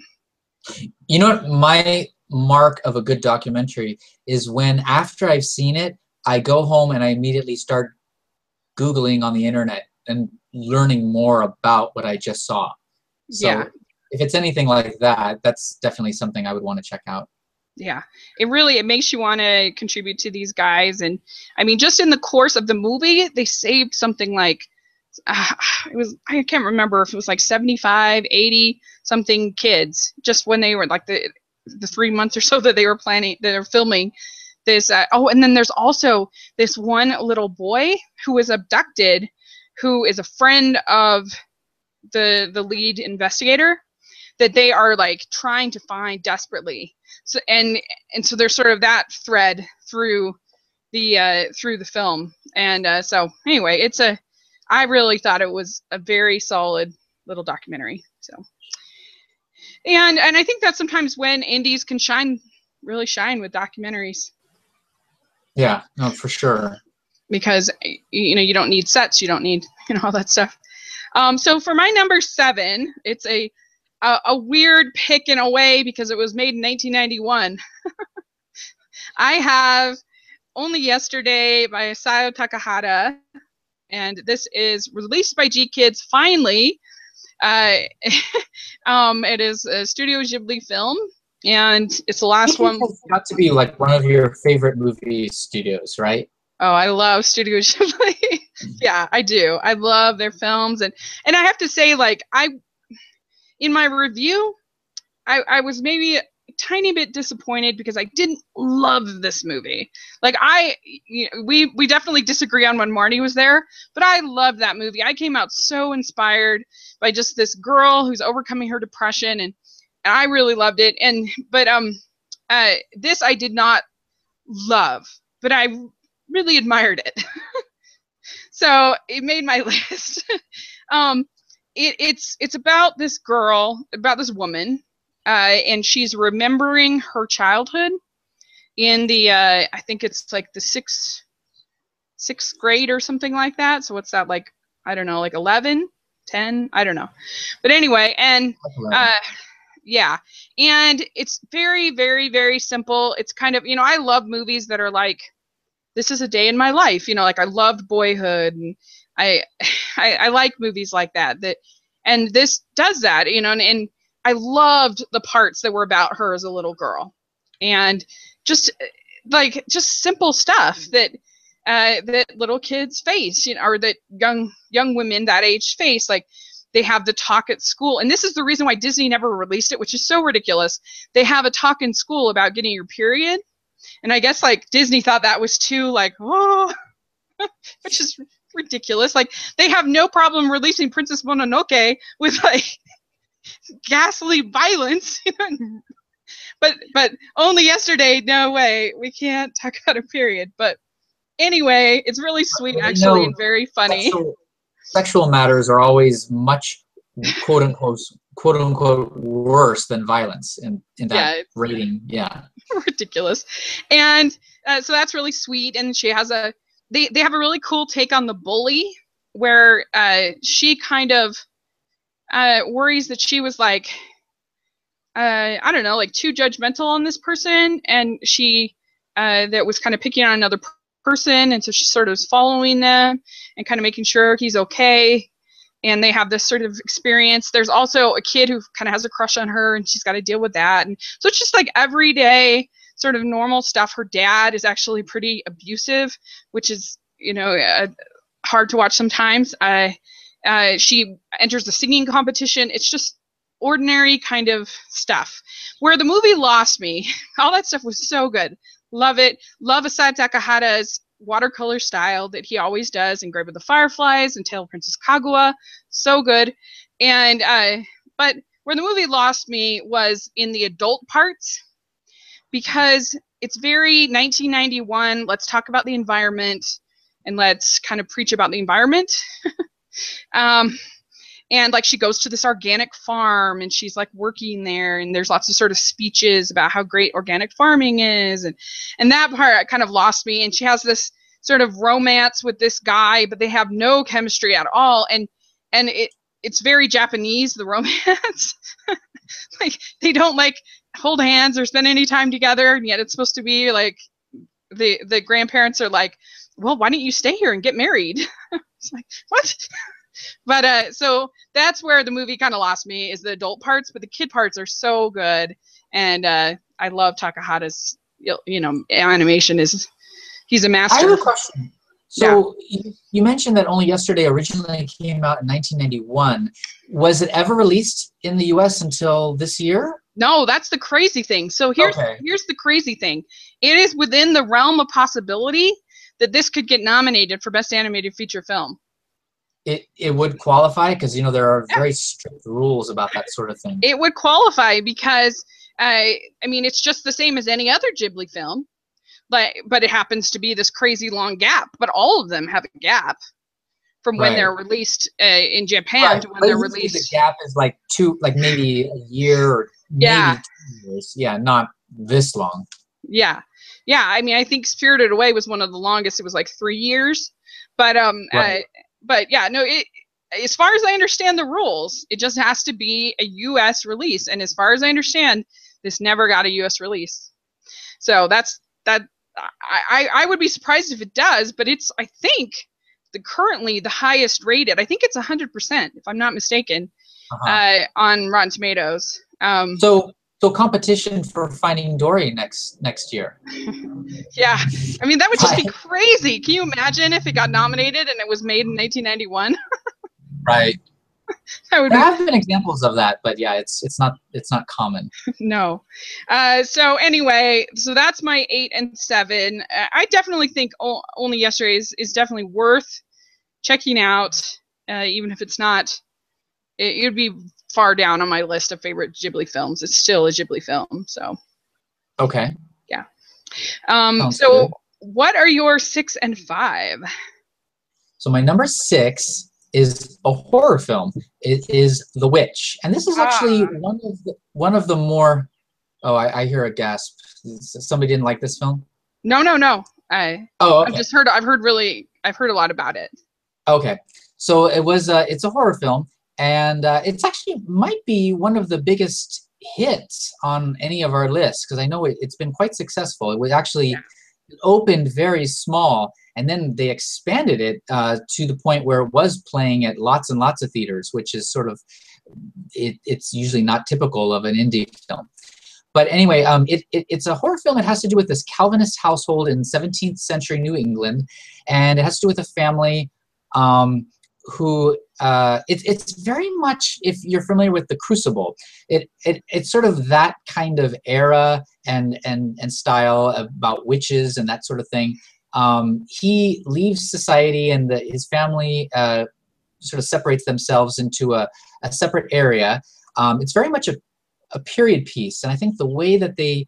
You know what? My mark of a good documentary is when after I've seen it, I go home and I immediately start googling on the internet and learning more about what I just saw. So yeah. if it's anything like that, that's definitely something I would want to check out yeah it really it makes you want to contribute to these guys and i mean just in the course of the movie they saved something like uh, it was i can't remember if it was like 75 80 something kids just when they were like the the three months or so that they were planning that they're filming this uh, oh and then there's also this one little boy who was abducted who is a friend of the the lead investigator that they are like trying to find desperately. So and and so there's sort of that thread through the uh, through the film. And uh, so anyway it's a i really thought it was a very solid little documentary so. And and i think that sometimes when indies can shine really shine with documentaries Yeah, no, for sure. Because you know you don't need sets, you don't need [LAUGHS] you know all that stuff. Um, so for my number seven, it's a a, a weird pick in a way because it was made in 1991. [LAUGHS] I have only yesterday by Isao Takahata, and this is released by GKIDS finally. Uh, [LAUGHS] um, it is a Studio Ghibli film, and it's the last one. It's got to be like one of your favorite movie studios, right? Oh, I love Studio Ghibli. [LAUGHS] yeah, I do. I love their films, and and I have to say, like I, in my review, I I was maybe a tiny bit disappointed because I didn't love this movie. Like I, you know, we we definitely disagree on when Marnie was there, but I loved that movie. I came out so inspired by just this girl who's overcoming her depression, and, and I really loved it. And but um, uh, this I did not love, but I really admired it. [LAUGHS] so it made my [LAUGHS] list. um, it, it's it's about this girl, about this woman, uh, and she's remembering her childhood in the uh, I think it's like the sixth sixth grade or something like that. So what's that like? I don't know, like 11, 10, I don't know. But anyway, and uh, yeah, and it's very, very, very simple. It's kind of you know I love movies that are like this is a day in my life. You know, like I loved Boyhood, and I, [LAUGHS] I, I like movies like that. That, and this does that. You know, and, and I loved the parts that were about her as a little girl, and just like just simple stuff that uh, that little kids face, you know, or that young young women that age face, like they have the talk at school and this is the reason why disney never released it which is so ridiculous they have a talk in school about getting your period and I guess like Disney thought that was too like, oh, [LAUGHS] which is ridiculous. Like they have no problem releasing Princess Mononoke with like [LAUGHS] ghastly violence. [LAUGHS] but but only yesterday, no way, we can't talk about a period. But anyway, it's really sweet actually and very funny. Sexual matters are always much quote unquote quote unquote worse than violence in, in that yeah, rating. Yeah. [LAUGHS] Ridiculous. And uh, so that's really sweet. And she has a, they, they have a really cool take on the bully where uh, she kind of uh, worries that she was like, uh, I don't know, like too judgmental on this person. And she, uh, that was kind of picking on another person. And so she sort of is following them and kind of making sure he's okay and they have this sort of experience. There's also a kid who kind of has a crush on her, and she's got to deal with that. And so it's just like everyday sort of normal stuff. Her dad is actually pretty abusive, which is you know uh, hard to watch sometimes. Uh, uh, she enters the singing competition. It's just ordinary kind of stuff. Where the movie lost me, [LAUGHS] all that stuff was so good. Love it. Love Isao Takahata's watercolor style that he always does in Grave of the Fireflies and Tale of Princess Kaguya. So good. And uh, but where the movie lost me was in the adult parts because it's very 1991. Let's talk about the environment and let's kind of preach about the environment. [LAUGHS] um, and like she goes to this organic farm and she's like working there and there's lots of sort of speeches about how great organic farming is and and that part kind of lost me. And she has this sort of romance with this guy but they have no chemistry at all. And and it it's very japanese the [LAUGHS] romance. [LAUGHS] Like they don't like hold hands or spend any time together. And yet it's supposed to be like the the grandparents are like well why don't you stay here and get married? [LAUGHS] It's like what but uh, so that's where the movie kind of lost me is the adult parts, but the kid parts are so good, and uh, I love Takahata's you know animation is he's a master. I have a question. So yeah. you mentioned that only yesterday originally came out in 1991. Was it ever released in the U.S. until this year? No, that's the crazy thing. So here's okay. here's the crazy thing. It is within the realm of possibility that this could get nominated for best animated feature film it, it would qualify because you know there are very strict rules about that sort of thing. It would qualify because I I mean it's just the same as any other Ghibli film, but but it happens to be this crazy long gap. But all of them have a gap from when right. they're released uh, in Japan right. to when but they're released. The gap is like two, like maybe a year or yeah. two years. Yeah, not this long. Yeah. yeah, I mean, I think Spirited Away was one of the longest. It was like three years, but um, Right. uh, but yeah, no, it. As far as I understand the rules, it just has to be a U.S. release, and as far as I understand, this never got a U.S. release. So that's that. I I, would be surprised if it does, but it's I think the currently the highest rated. I think it's hundred percent, if I'm not mistaken, Uh-huh. uh, on Rotten Tomatoes. Um, so so competition for Finding Dory next next year. [LAUGHS] Yeah, I mean that would just be crazy. Can you imagine if it got nominated and it was made in 1991? [LAUGHS] Right. There be have been examples of that, but yeah, it's it's not it's not common. [LAUGHS] no. Uh, so anyway, so that's my eight and seven. Uh, I definitely think only yesterday is, is definitely worth checking out, uh, even if it's not. It, it would be far down on my list of favorite Ghibli films. It's still a Ghibli film. So, Okay. Yeah. Um, Sounds so good. what are your six and five? So my number six is a horror film. It is The Witch, and this is actually Ah. one of the one of the more. Oh, I, I hear a gasp. Somebody didn't like this film. No, no, no. I Oh, I've just heard. I've heard really. I've heard a lot about it. Okay, so it was. Uh, it's a horror film, and uh, it's actually might be one of the biggest hits on any of our lists because I know it, it's been quite successful. It was actually Yeah. it opened very small, and then they expanded it uh, to the point where it was playing at lots and lots of theaters, which is sort of it, it's usually not typical of an indie film. But anyway, um, it, it, it's a horror film. It has to do with this Calvinist household in 17th century New England, and it has to do with a family um, who uh, it, it's very much if you're familiar with the Crucible, it, it it's sort of that kind of era and and and style about witches and that sort of thing. Um, he leaves society and the, his family uh, sort of separates themselves into a, a separate area. Um, it's very much a, a period piece, and I think the way that they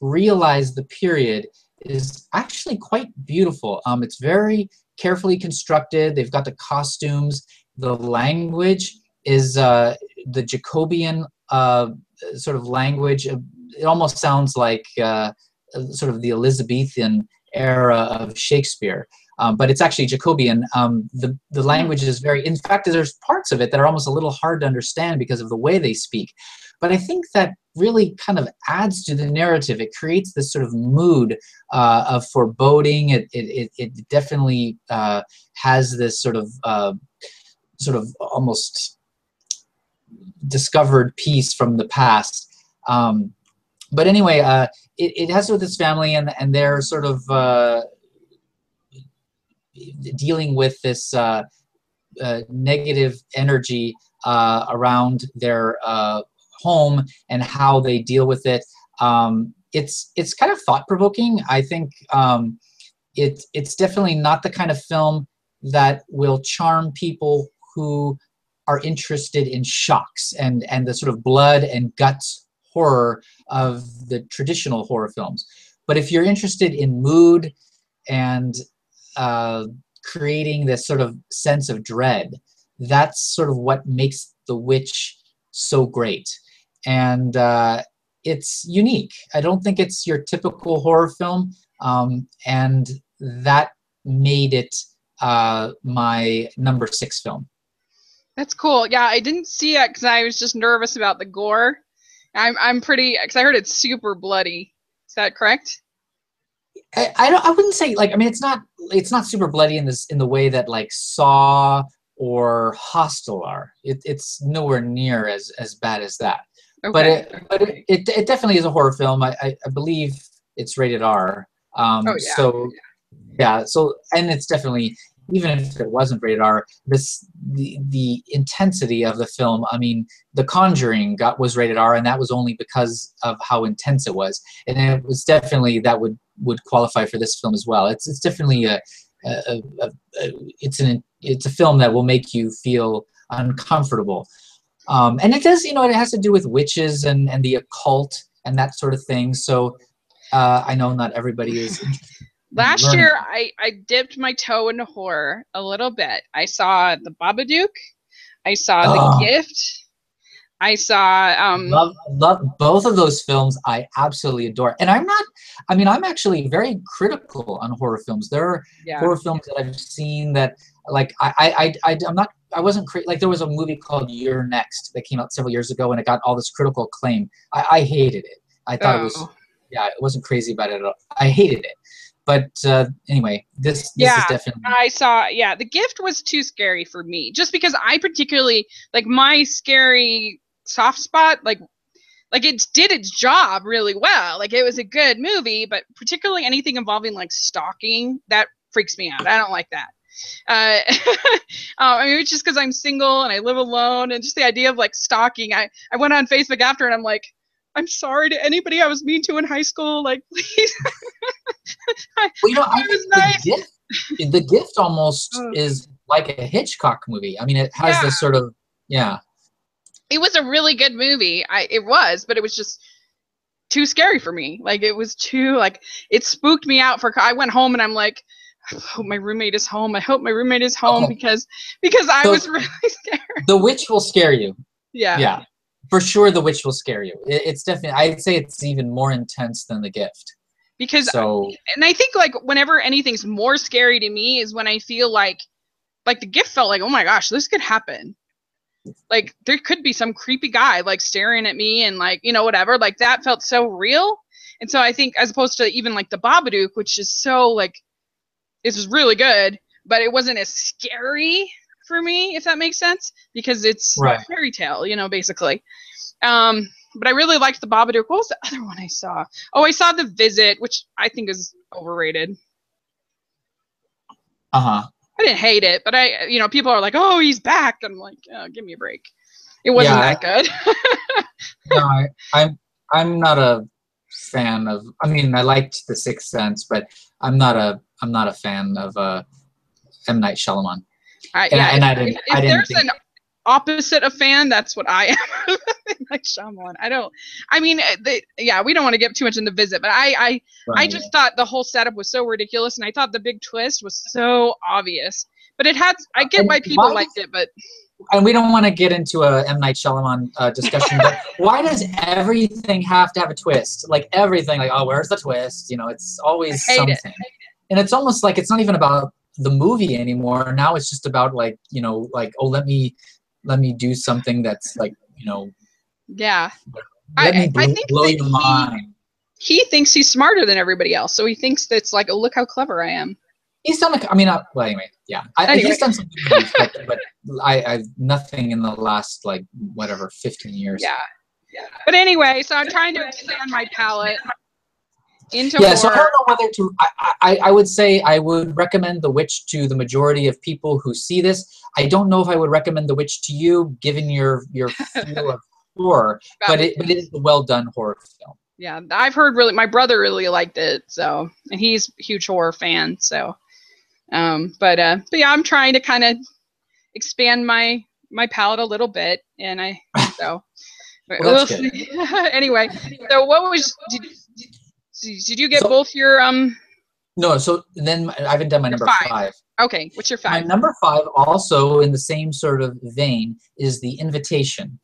realize the period is actually quite beautiful. Um, it's very carefully constructed. They've got the costumes. The language is uh, the Jacobean uh, sort of language. It almost sounds like uh, sort of the Elizabethan era of Shakespeare. Um, but it's actually Jacobean. Um, the the language is very. In fact, there's parts of it that are almost a little hard to understand because of the way they speak. But I think that really kind of adds to the narrative. It creates this sort of mood uh, of foreboding. It it, it, it definitely uh, has this sort of uh, sort of almost discovered piece from the past. Um, but anyway, uh, it, it has with this family, and and they're sort of uh, dealing with this uh, uh, negative energy uh, around their uh, home and how they deal with it. Um, it's it's kind of thought provoking. I think um, it it's definitely not the kind of film that will charm people who are interested in shocks and and the sort of blood and guts horror of the traditional horror films. But if you're interested in mood and uh, creating this sort of sense of dread, that's sort of what makes The Witch so great. And uh, it's unique. I don't think it's your typical horror film, um, and that made it uh, my number six film. That's cool. Yeah, I didn't see it because I was just nervous about the gore. I'm I'm pretty because I heard it's super bloody. Is that correct? I, I don't. I wouldn't say like. I mean, it's not. It's not super bloody in this in the way that like Saw or Hostel are. It, it's nowhere near as as bad as that. Okay. But it, but it, it, it definitely is a horror film. I, I, I believe it's rated R. Um, Oh, yeah. So yeah. So and it's definitely even if it wasn't rated R, this the the intensity of the film. I mean, The Conjuring got was rated R, and that was only because of how intense it was. And it was definitely that would would qualify for this film as well. It's it's definitely a, a, a, a it's an it's a film that will make you feel uncomfortable. Um, and it does, you know, it has to do with witches and, and the occult and that sort of thing. So uh, I know not everybody is. [LAUGHS] Last learning. year, I I dipped my toe into horror a little bit. I saw the Babadook. I saw Oh. the Gift. I saw. Um, love, love both of those films. I absolutely adore, and I'm not. I mean, I'm actually very critical on horror films. There are yeah. horror films that I've seen that, like, I, I, I, I'm not. I wasn't cra- like there was a movie called You're Next that came out several years ago, and it got all this critical acclaim. I, I hated it. I thought oh. it was. Oh. Yeah, I wasn't crazy about it at all. I hated it but uh, anyway, this, this yeah, is definitely. I saw. Yeah, the gift was too scary for me, just because I particularly like my scary soft spot. Like, like it did its job really well. Like it was a good movie, but particularly anything involving like stalking that freaks me out. I don't like that. Uh, [LAUGHS] uh, I mean, it's just because I'm single and I live alone, and just the idea of like stalking. I I went on Facebook after, and I'm like, I'm sorry to anybody I was mean to in high school. Like, [LAUGHS] please. [LAUGHS] well, you know, I think nice. the, gift, the gift almost oh. is like a Hitchcock movie. I mean, it has yeah. this sort of yeah. It was a really good movie. I it was, but it was just too scary for me. Like it was too like it spooked me out for. I went home and I'm like. I hope my roommate is home. I hope my roommate is home okay. because because I so was [LAUGHS] really scared. The witch will scare you. Yeah. Yeah for sure the witch will scare you it, it's definitely i'd say it's even more intense than the gift because so and i think like whenever anything's more scary to me is when i feel like like the gift felt like oh my gosh this could happen like there could be some creepy guy like staring at me and like you know whatever like that felt so real and so i think as opposed to even like the babadook which is so like this was really good but it wasn't as scary for me, if that makes sense, because it's right. fairy tale, you know, basically. Um, but I really liked the Babadook. What was the other one I saw? Oh, I saw The Visit, which I think is overrated. Uh huh. I didn't hate it, but I, you know, people are like, "Oh, he's back." I'm like, oh, "Give me a break." It wasn't yeah, that good. [LAUGHS] no, I, I'm I'm not a fan of. I mean, I liked The Sixth Sense, but I'm not a I'm not a fan of uh, M Night Shyamalan. I, and, yeah, and I didn't. If, I didn't there's think... an opposite of fan, that's what I am. [LAUGHS] like Shyamalan. I don't. I mean, uh, the, yeah, we don't want to get too much in the visit, but I, I, right. I just thought the whole setup was so ridiculous, and I thought the big twist was so obvious. But it had. I get and why people why liked it, but. And we don't want to get into a M Night Shyamalan uh, discussion, but [LAUGHS] why does everything have to have a twist? Like everything, like oh, where's the twist? You know, it's always something. It. And it's almost like it's not even about the movie anymore. Now it's just about like you know like oh let me let me do something that's like you know yeah let I, me blow, I think blow your he, mind. He thinks he's smarter than everybody else, so he thinks that's like oh look how clever I am. He's done. A, I mean, uh, well, anyway, yeah. I, anyway. He's done something, but, but I, I nothing in the last like whatever fifteen years. Yeah, yeah. But anyway, so I'm trying to expand my palette into yeah so i don't know whether to I, I i would say i would recommend the witch to the majority of people who see this. I don't know if i would recommend the witch to you given your your [LAUGHS] feel of horror but it, but it is a well done horror film. Yeah i've heard really my brother really liked it so and he's a huge horror fan so um but uh but yeah i'm trying to kind of expand my my palette a little bit and i so [LAUGHS] well, [LAUGHS] anyway so what was did, did you get so, both your um? No, so then I haven't done my number five. five. Okay, what's your five? My number five, also in the same sort of vein, is the invitation,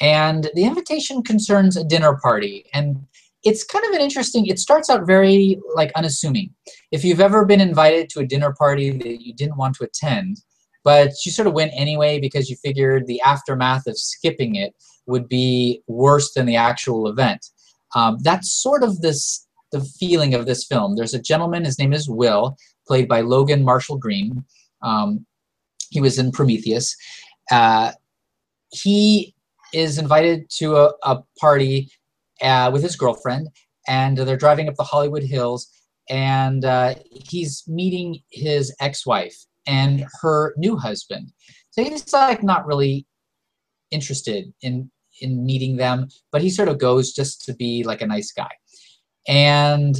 and the invitation concerns a dinner party, and it's kind of an interesting. It starts out very like unassuming. If you've ever been invited to a dinner party that you didn't want to attend, but you sort of went anyway because you figured the aftermath of skipping it would be worse than the actual event. Um, that's sort of this the feeling of this film. There's a gentleman, his name is Will, played by Logan Marshall Green. Um, he was in Prometheus. Uh, he is invited to a, a party uh, with his girlfriend, and they're driving up the Hollywood Hills, and uh, he's meeting his ex-wife and her new husband. So he's like not really interested in in meeting them, but he sort of goes just to be like a nice guy. And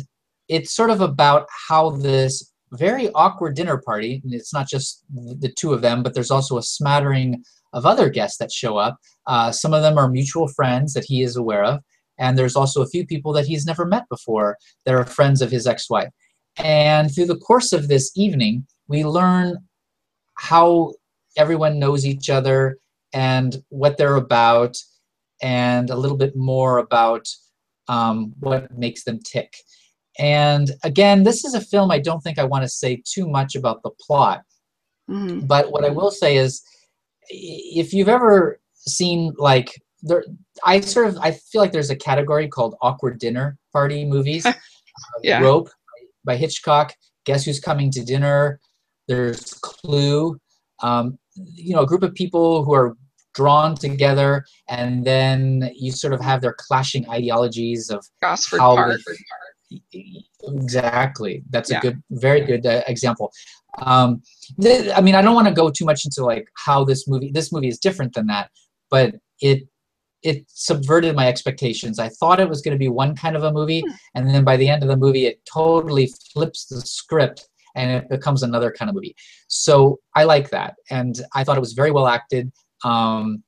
it's sort of about how this very awkward dinner party, it's not just the two of them, but there's also a smattering of other guests that show up. Uh, some of them are mutual friends that he is aware of, and there's also a few people that he's never met before that are friends of his ex wife. And through the course of this evening, we learn how everyone knows each other and what they're about and a little bit more about um, what makes them tick. And again, this is a film I don't think I want to say too much about the plot. Mm-hmm. But what I will say is if you've ever seen like there I sort of I feel like there's a category called awkward dinner party movies. [LAUGHS] yeah. Rope by Hitchcock, Guess Who's Coming to Dinner, there's Clue. Um, you know, a group of people who are drawn together and then you sort of have their clashing ideologies of Gosford how Park. exactly that's yeah. a good very good uh, example um, th- i mean i don't want to go too much into like how this movie this movie is different than that but it it subverted my expectations i thought it was going to be one kind of a movie hmm. and then by the end of the movie it totally flips the script and it becomes another kind of movie so i like that and i thought it was very well acted um,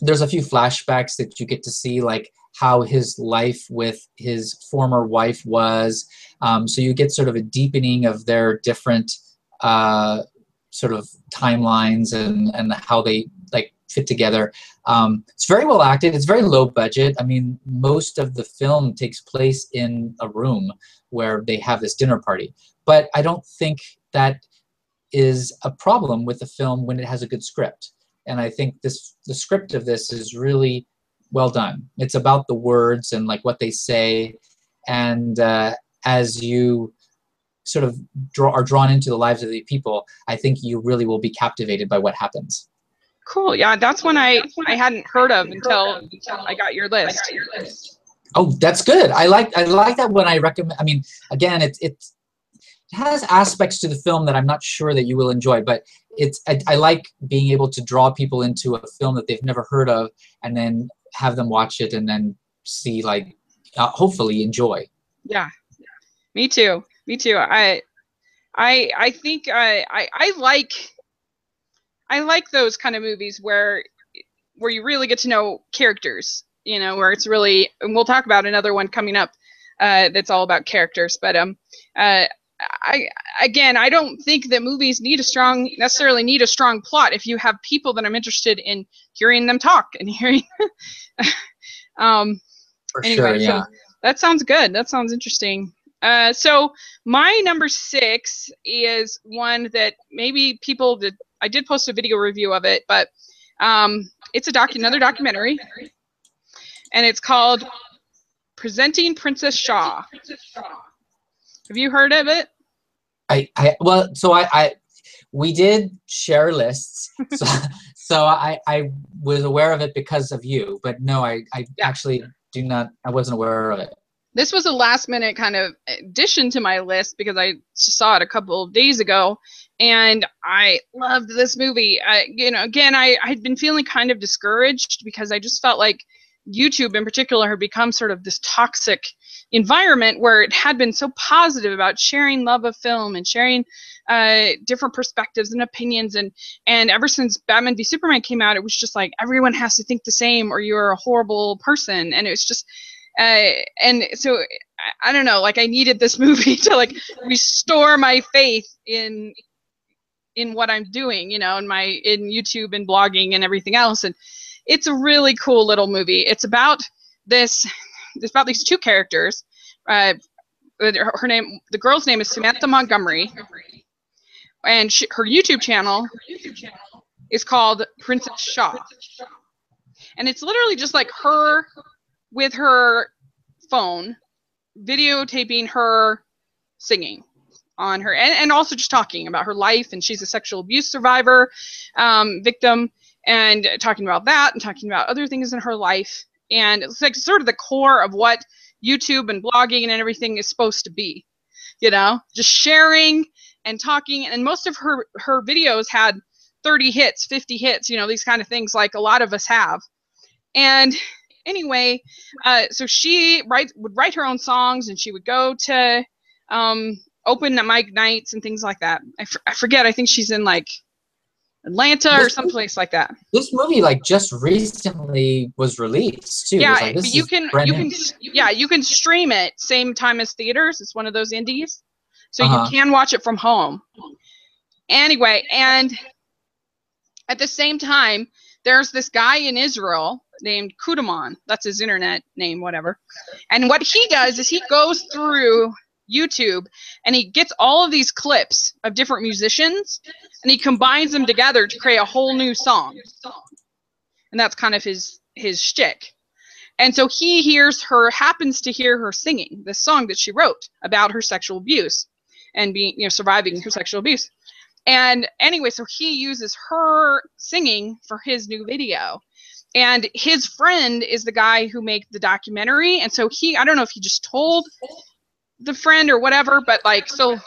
there's a few flashbacks that you get to see like how his life with his former wife was. Um, so you get sort of a deepening of their different uh, sort of timelines and and how they like fit together. Um, it's very well acted. It's very low budget. I mean most of the film takes place in a room where they have this dinner party. But i don't think that is a problem with the film when it has a good script and I think this the script of this is really well done. It's about the words and like what they say, and uh, as you sort of draw are drawn into the lives of the people, I think you really will be captivated by what happens. Cool. Yeah, that's one I I hadn't heard of until I got your list. Oh, that's good. I like I like that when I recommend. I mean, again, it's it's it has aspects to the film that I'm not sure that you will enjoy, but it's I, I, like being able to draw people into a film that they've never heard of, and then have them watch it and then see like uh, hopefully enjoy. Yeah, me too. Me too. I I I think I I, I like I like those kind of movies where where you really get to know characters. You know, where it's really and we'll talk about another one coming up uh, that's all about characters. But um, uh, I again, I don't think that movies need a strong necessarily need a strong plot if you have people that I'm interested in hearing them talk and hearing. [LAUGHS] um, For anyway, sure, yeah. So that sounds good. That sounds interesting. Uh, so my number six is one that maybe people did. I did post a video review of it, but um, it's a doc, another documentary, and it's called "Presenting Princess Shaw." Have you heard of it? I, I well, so I, I we did share lists. [LAUGHS] So, so I, I was aware of it because of you, but no, I, I yeah. actually do not. I wasn't aware of it. This was a last minute kind of addition to my list because I saw it a couple of days ago, and I loved this movie. I, you know, again, I I had been feeling kind of discouraged because I just felt like YouTube in particular had become sort of this toxic environment where it had been so positive about sharing love of film and sharing uh, different perspectives and opinions and and ever since Batman v Superman came out, it was just like everyone has to think the same or you're a horrible person, and it was just. Uh, and so I, I don't know, like I needed this [LAUGHS] movie to like restore my faith in in what I'm doing, you know, in my in YouTube and blogging and everything else. And it's a really cool little movie. It's about this it's about these two characters. Uh, her name, the girl's name is Samantha Montgomery, and she, her YouTube channel is called Princess Shaw, and it's literally just like her with her phone videotaping her singing on her and, and also just talking about her life and she's a sexual abuse survivor um, victim and talking about that and talking about other things in her life and it's like sort of the core of what YouTube and blogging and everything is supposed to be. You know, just sharing and talking. And most of her her videos had 30 hits, 50 hits. You know, these kind of things like a lot of us have. And anyway, uh, so she write would write her own songs, and she would go to um, open mic nights and things like that. I, f- I forget. I think she's in like Atlanta this, or someplace like that. This movie like just recently was released too. Yeah, like, but you can you can yeah you can stream it same time as theaters. It's one of those indies, so uh-huh. you can watch it from home. Anyway, and at the same time, there's this guy in Israel named Kutiman. That's his internet name, whatever. And what he does is he goes through YouTube and he gets all of these clips of different musicians and he combines them together to create a whole new song. And that's kind of his his shtick. And so he hears her, happens to hear her singing this song that she wrote about her sexual abuse and being, you know, surviving her sexual abuse. And anyway, so he uses her singing for his new video. And his friend is the guy who made the documentary. And so he, I don't know if he just told the friend or whatever, but like, so,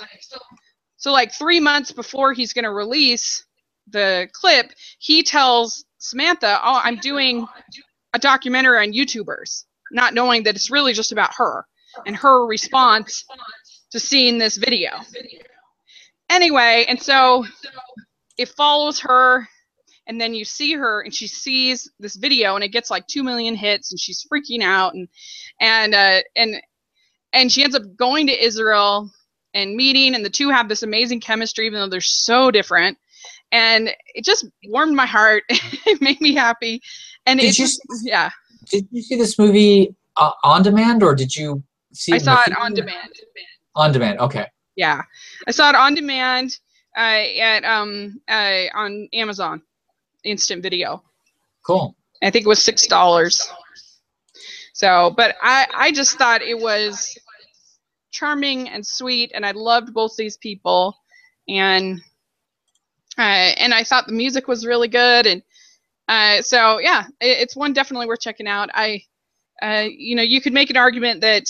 so like three months before he's going to release the clip, he tells Samantha, Oh, I'm doing a documentary on YouTubers, not knowing that it's really just about her and her response to seeing this video. Anyway, and so it follows her and then you see her and she sees this video and it gets like 2 million hits and she's freaking out and and uh, and and she ends up going to Israel and meeting and the two have this amazing chemistry even though they're so different and it just warmed my heart [LAUGHS] it made me happy and Did it you just yeah Did you see this movie uh, on demand or did you see I saw it on demand On demand. Okay. yeah I saw it on demand uh, at um uh, on Amazon instant video Cool. I think it was six dollars. So, but I I just thought it was charming and sweet, and I loved both these people, and uh, and I thought the music was really good, and uh, so yeah, it, it's one definitely worth checking out. I, uh, you know, you could make an argument that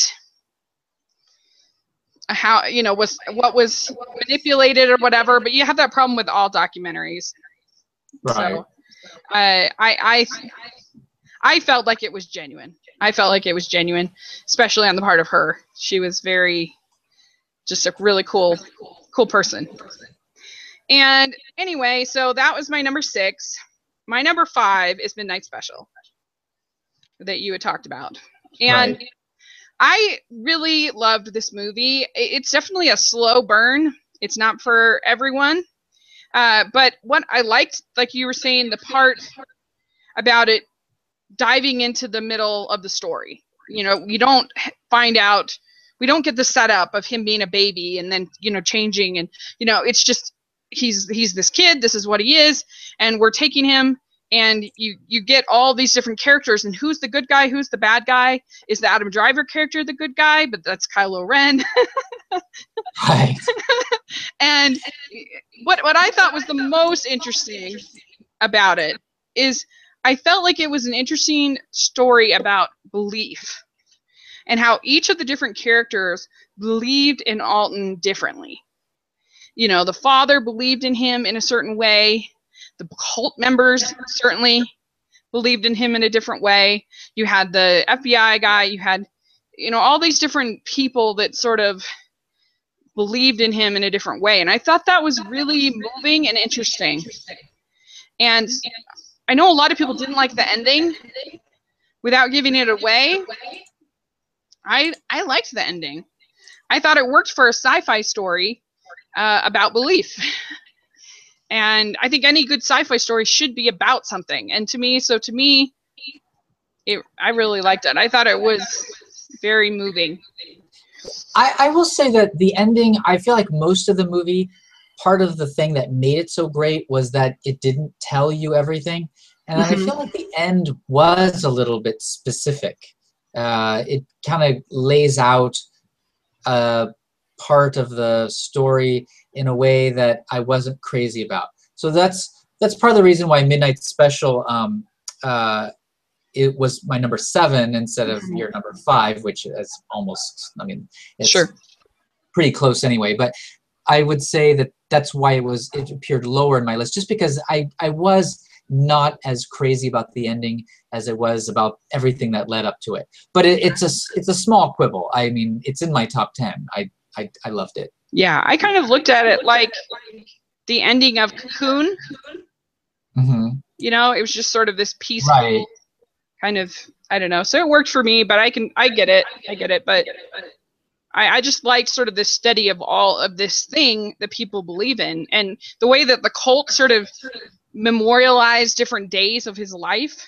how you know was what was manipulated or whatever, but you have that problem with all documentaries. Right. So, uh, I I I felt like it was genuine. I felt like it was genuine, especially on the part of her. She was very, just a really cool, cool person. And anyway, so that was my number six. My number five is Midnight Special that you had talked about, and Right. I really loved this movie. It's definitely a slow burn. It's not for everyone. Uh, but what I liked, like you were saying, the part about it diving into the middle of the story. You know, we don't find out, we don't get the setup of him being a baby and then, you know, changing and, you know, it's just, he's, he's this kid, this is what he is, and we're taking him and you, you get all these different characters and who's the good guy, who's the bad guy. Is the Adam Driver character the good guy? But that's Kylo Ren. [LAUGHS] Right. and what what I thought was the most interesting about it is I felt like it was an interesting story about belief and how each of the different characters believed in Alton differently. You know, the father believed in him in a certain way. The cult members certainly believed in him in a different way. You had the FBI guy, you had you know all these different people that sort of believed in him in a different way. And I thought that was really moving and interesting. And I know a lot of people didn't like the ending without giving it away. I I liked the ending. I thought it worked for a sci-fi story uh, about belief. [LAUGHS] and I think any good sci-fi story should be about something. And to me, so to me, it I really liked it. I thought it was very moving. I, I will say that the ending, I feel like most of the movie, part of the thing that made it so great was that it didn't tell you everything. And I Mhm. feel like the end was a little bit specific. Uh, it kind of lays out a part of the story in a way that I wasn't crazy about. So that's that's part of the reason why Midnight Special um, uh, it was my number seven instead of Mhm. your number five, which is almost. I mean, it's Sure. pretty close anyway. But I would say that that's why it was it appeared lower in my list, just because I I was not as crazy about the ending as it was about everything that led up to it. But it, it's a it's a small quibble. I mean, it's in my top ten. I I, I loved it. Yeah, I kind of looked at it like the ending of Cocoon. hmm You know, it was just sort of this peaceful Right. kind of. I don't know. So it worked for me, but I can I get it. I get it. But I, I just liked sort of this study of all of this thing that people believe in, and the way that the cult sort of memorialized different days of his life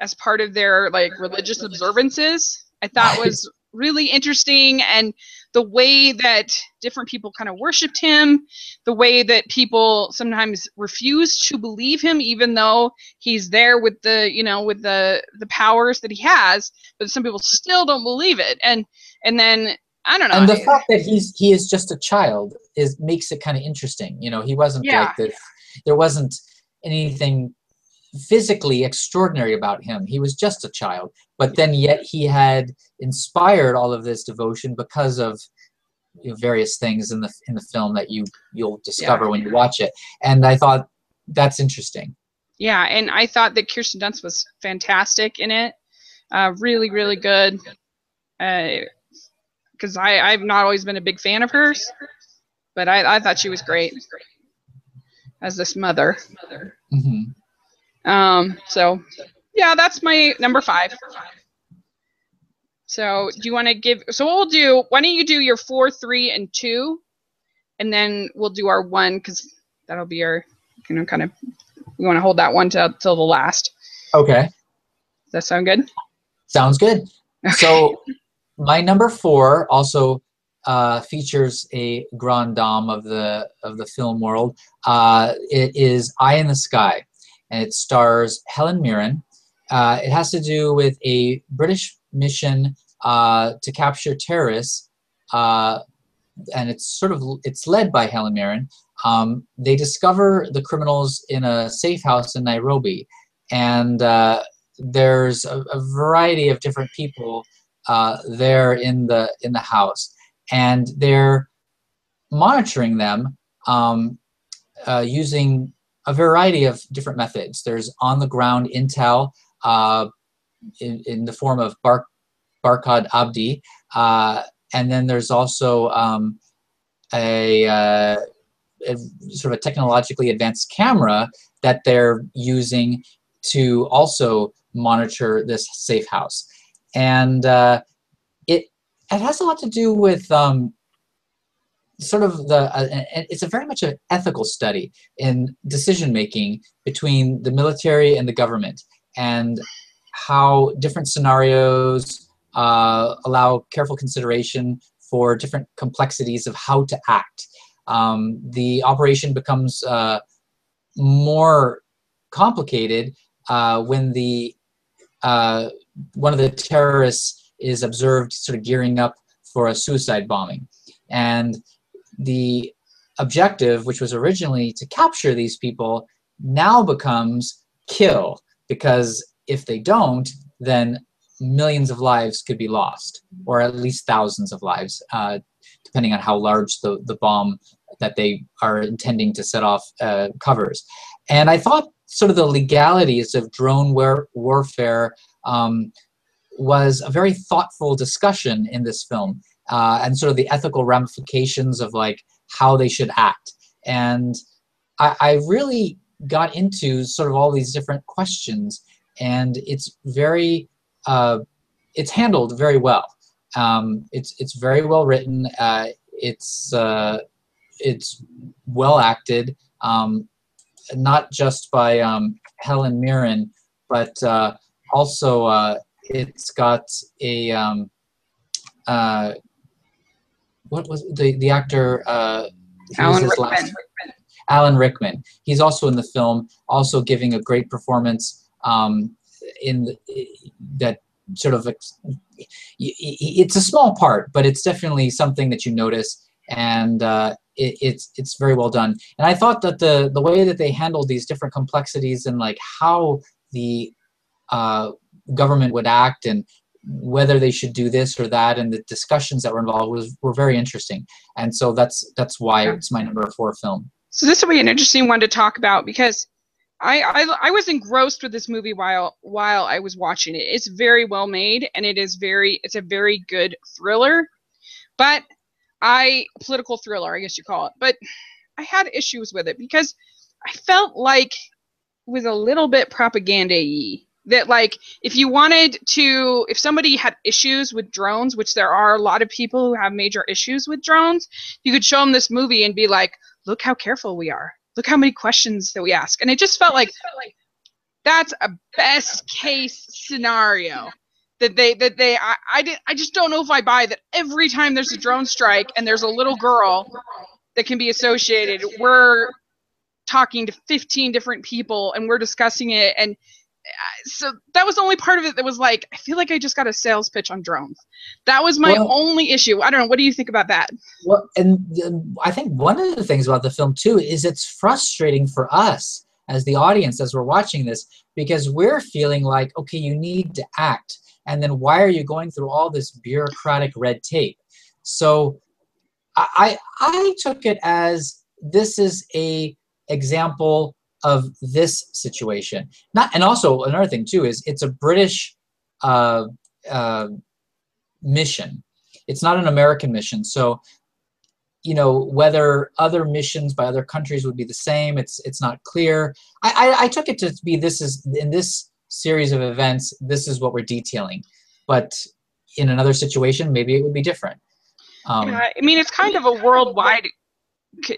as part of their like religious observances. I thought was [LAUGHS] really interesting and the way that different people kind of worshipped him, the way that people sometimes refuse to believe him even though he's there with the, you know, with the the powers that he has, but some people still don't believe it. And and then I don't know. And the fact that he's he is just a child is makes it kind of interesting. You know, he wasn't Yeah. like this. There wasn't anything physically extraordinary about him. He was just a child, but then yet he had inspired all of this devotion because of you know, various things in the in the film that you you'll discover when you watch it. And I thought that's interesting. Yeah, and I thought that Kirsten Dunst was fantastic in it. Uh, really, really good. Because I I've not always been a big fan of hers, but I I thought she was great as this mother. hmm Um, so yeah, that's my number five. So do you want to give? So what we'll do? Why don't you do your four, three, and two, and then we'll do our one because that'll be our, you know, kind of. We want to hold that one till till the last. Okay. Does that sound good? Sounds good. So my number four also uh, features a grand dame of the of the film world. Uh, it is Eye in the Sky, and it stars Helen Mirren. Uh, it has to do with a British mission uh, to capture terrorists, uh, and it's sort of it's led by Helen Mirren. Um, they discover the criminals in a safe house in Nairobi, and uh, there's a, a variety of different people there in the in the house, and they're monitoring them um, uh, using a variety of different methods. There's on the ground intel uh, in, in the form of Bar- Barkhad Abdi, uh, and then there's also um, a, uh, a sort of a technologically advanced camera that they're using to also monitor this safe house. And uh, it has a lot to do with um, sort of the uh, it's a very much an ethical study in decision making between the military and the government and how different scenarios uh, allow careful consideration for different complexities of how to act. Um, the operation becomes uh, more complicated uh, when the uh, one of the terrorists is observed sort of gearing up for a suicide bombing, and the objective, which was originally to capture these people, now becomes kill because if they don't, then millions of lives could be lost, or at least thousands of lives, uh, depending on how large the, the bomb that they are intending to set off uh, covers. And I thought sort of the legalities of drone war- warfare um, was a very thoughtful discussion in this film, uh, and sort of the ethical ramifications of like how they should act. And I, I really got into sort of all these different questions, and it's very uh, it's handled very well. Um, it's it's very well written. Uh, it's uh, it's well acted, um, not just by um, Helen Mirren, but uh, also uh, it's got a um, uh, what was the the actor? Uh, Alan his last- Rickman. Alan Rickman. He's also in the film, also giving a great performance um, in the, that sort of. ex- y- y- It's a small part, but it's definitely something that you notice, and uh, it, it's it's very well done. And I thought that the the way that they handled these different complexities and like how the uh, government would act and whether they should do this or that and the discussions that were involved was were very interesting and so that's that's why it's my number four film So this will be an interesting one to talk about because I, I I was engrossed with this movie while while I was watching it. It's very well made and it is very it's a very good thriller, but I political thriller I guess you call it. But I had issues with it because I felt like it was a little bit propaganda-y. That like if you wanted to if somebody had issues with drones, which there are a lot of people who have major issues with drones, you could show them this movie and be like look how careful we are. Look how many questions that we ask. And it just felt like that's a best case scenario that they that they I, I did I just don't know if I buy that every time there's a drone strike and there's a little girl that can be associated, we're talking to 15 different people and we're discussing it and so that was the only part of it that was like I feel like I just got a sales pitch on drones. That was my well, only issue. I don't know. What do you think about that? Well, and I think one of the things about the film too is it's frustrating for us as the audience as we're watching this because we're feeling like okay, you need to act, and then why are you going through all this bureaucratic red tape? So I I took it as this is a example of this situation. Not and also another thing too is it's a British uh, uh, mission. It's not an American mission. So you know whether other missions by other countries would be the same. It's it's not clear. I, I, I took it to be this is in this series of events. This is what we're detailing, but in another situation maybe it would be different. Um, yeah, I mean, it's kind of a worldwide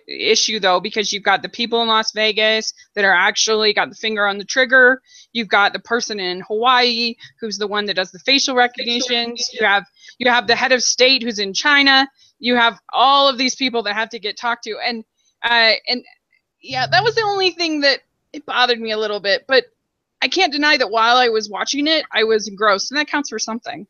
issue though because you've got the people in Las Vegas that are actually got the finger on the trigger. You've got the person in Hawaii who's the one that does the facial recognitions. You have you have the head of state who's in China. You have all of these people that have to get talked to, and uh, and yeah, that was the only thing that it bothered me a little bit. But I can't deny that while I was watching it, I was engrossed, and that counts for something.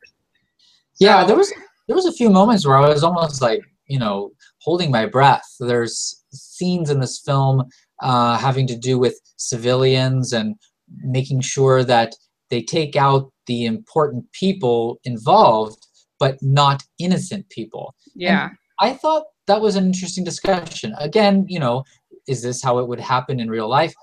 So, yeah, there was there was a few moments where I was almost like you know holding my breath. There's scenes in this film uh, having to do with civilians and making sure that they take out the important people involved, but not innocent people. Yeah. And I thought that was an interesting discussion. Again, you know, is this how it would happen in real life?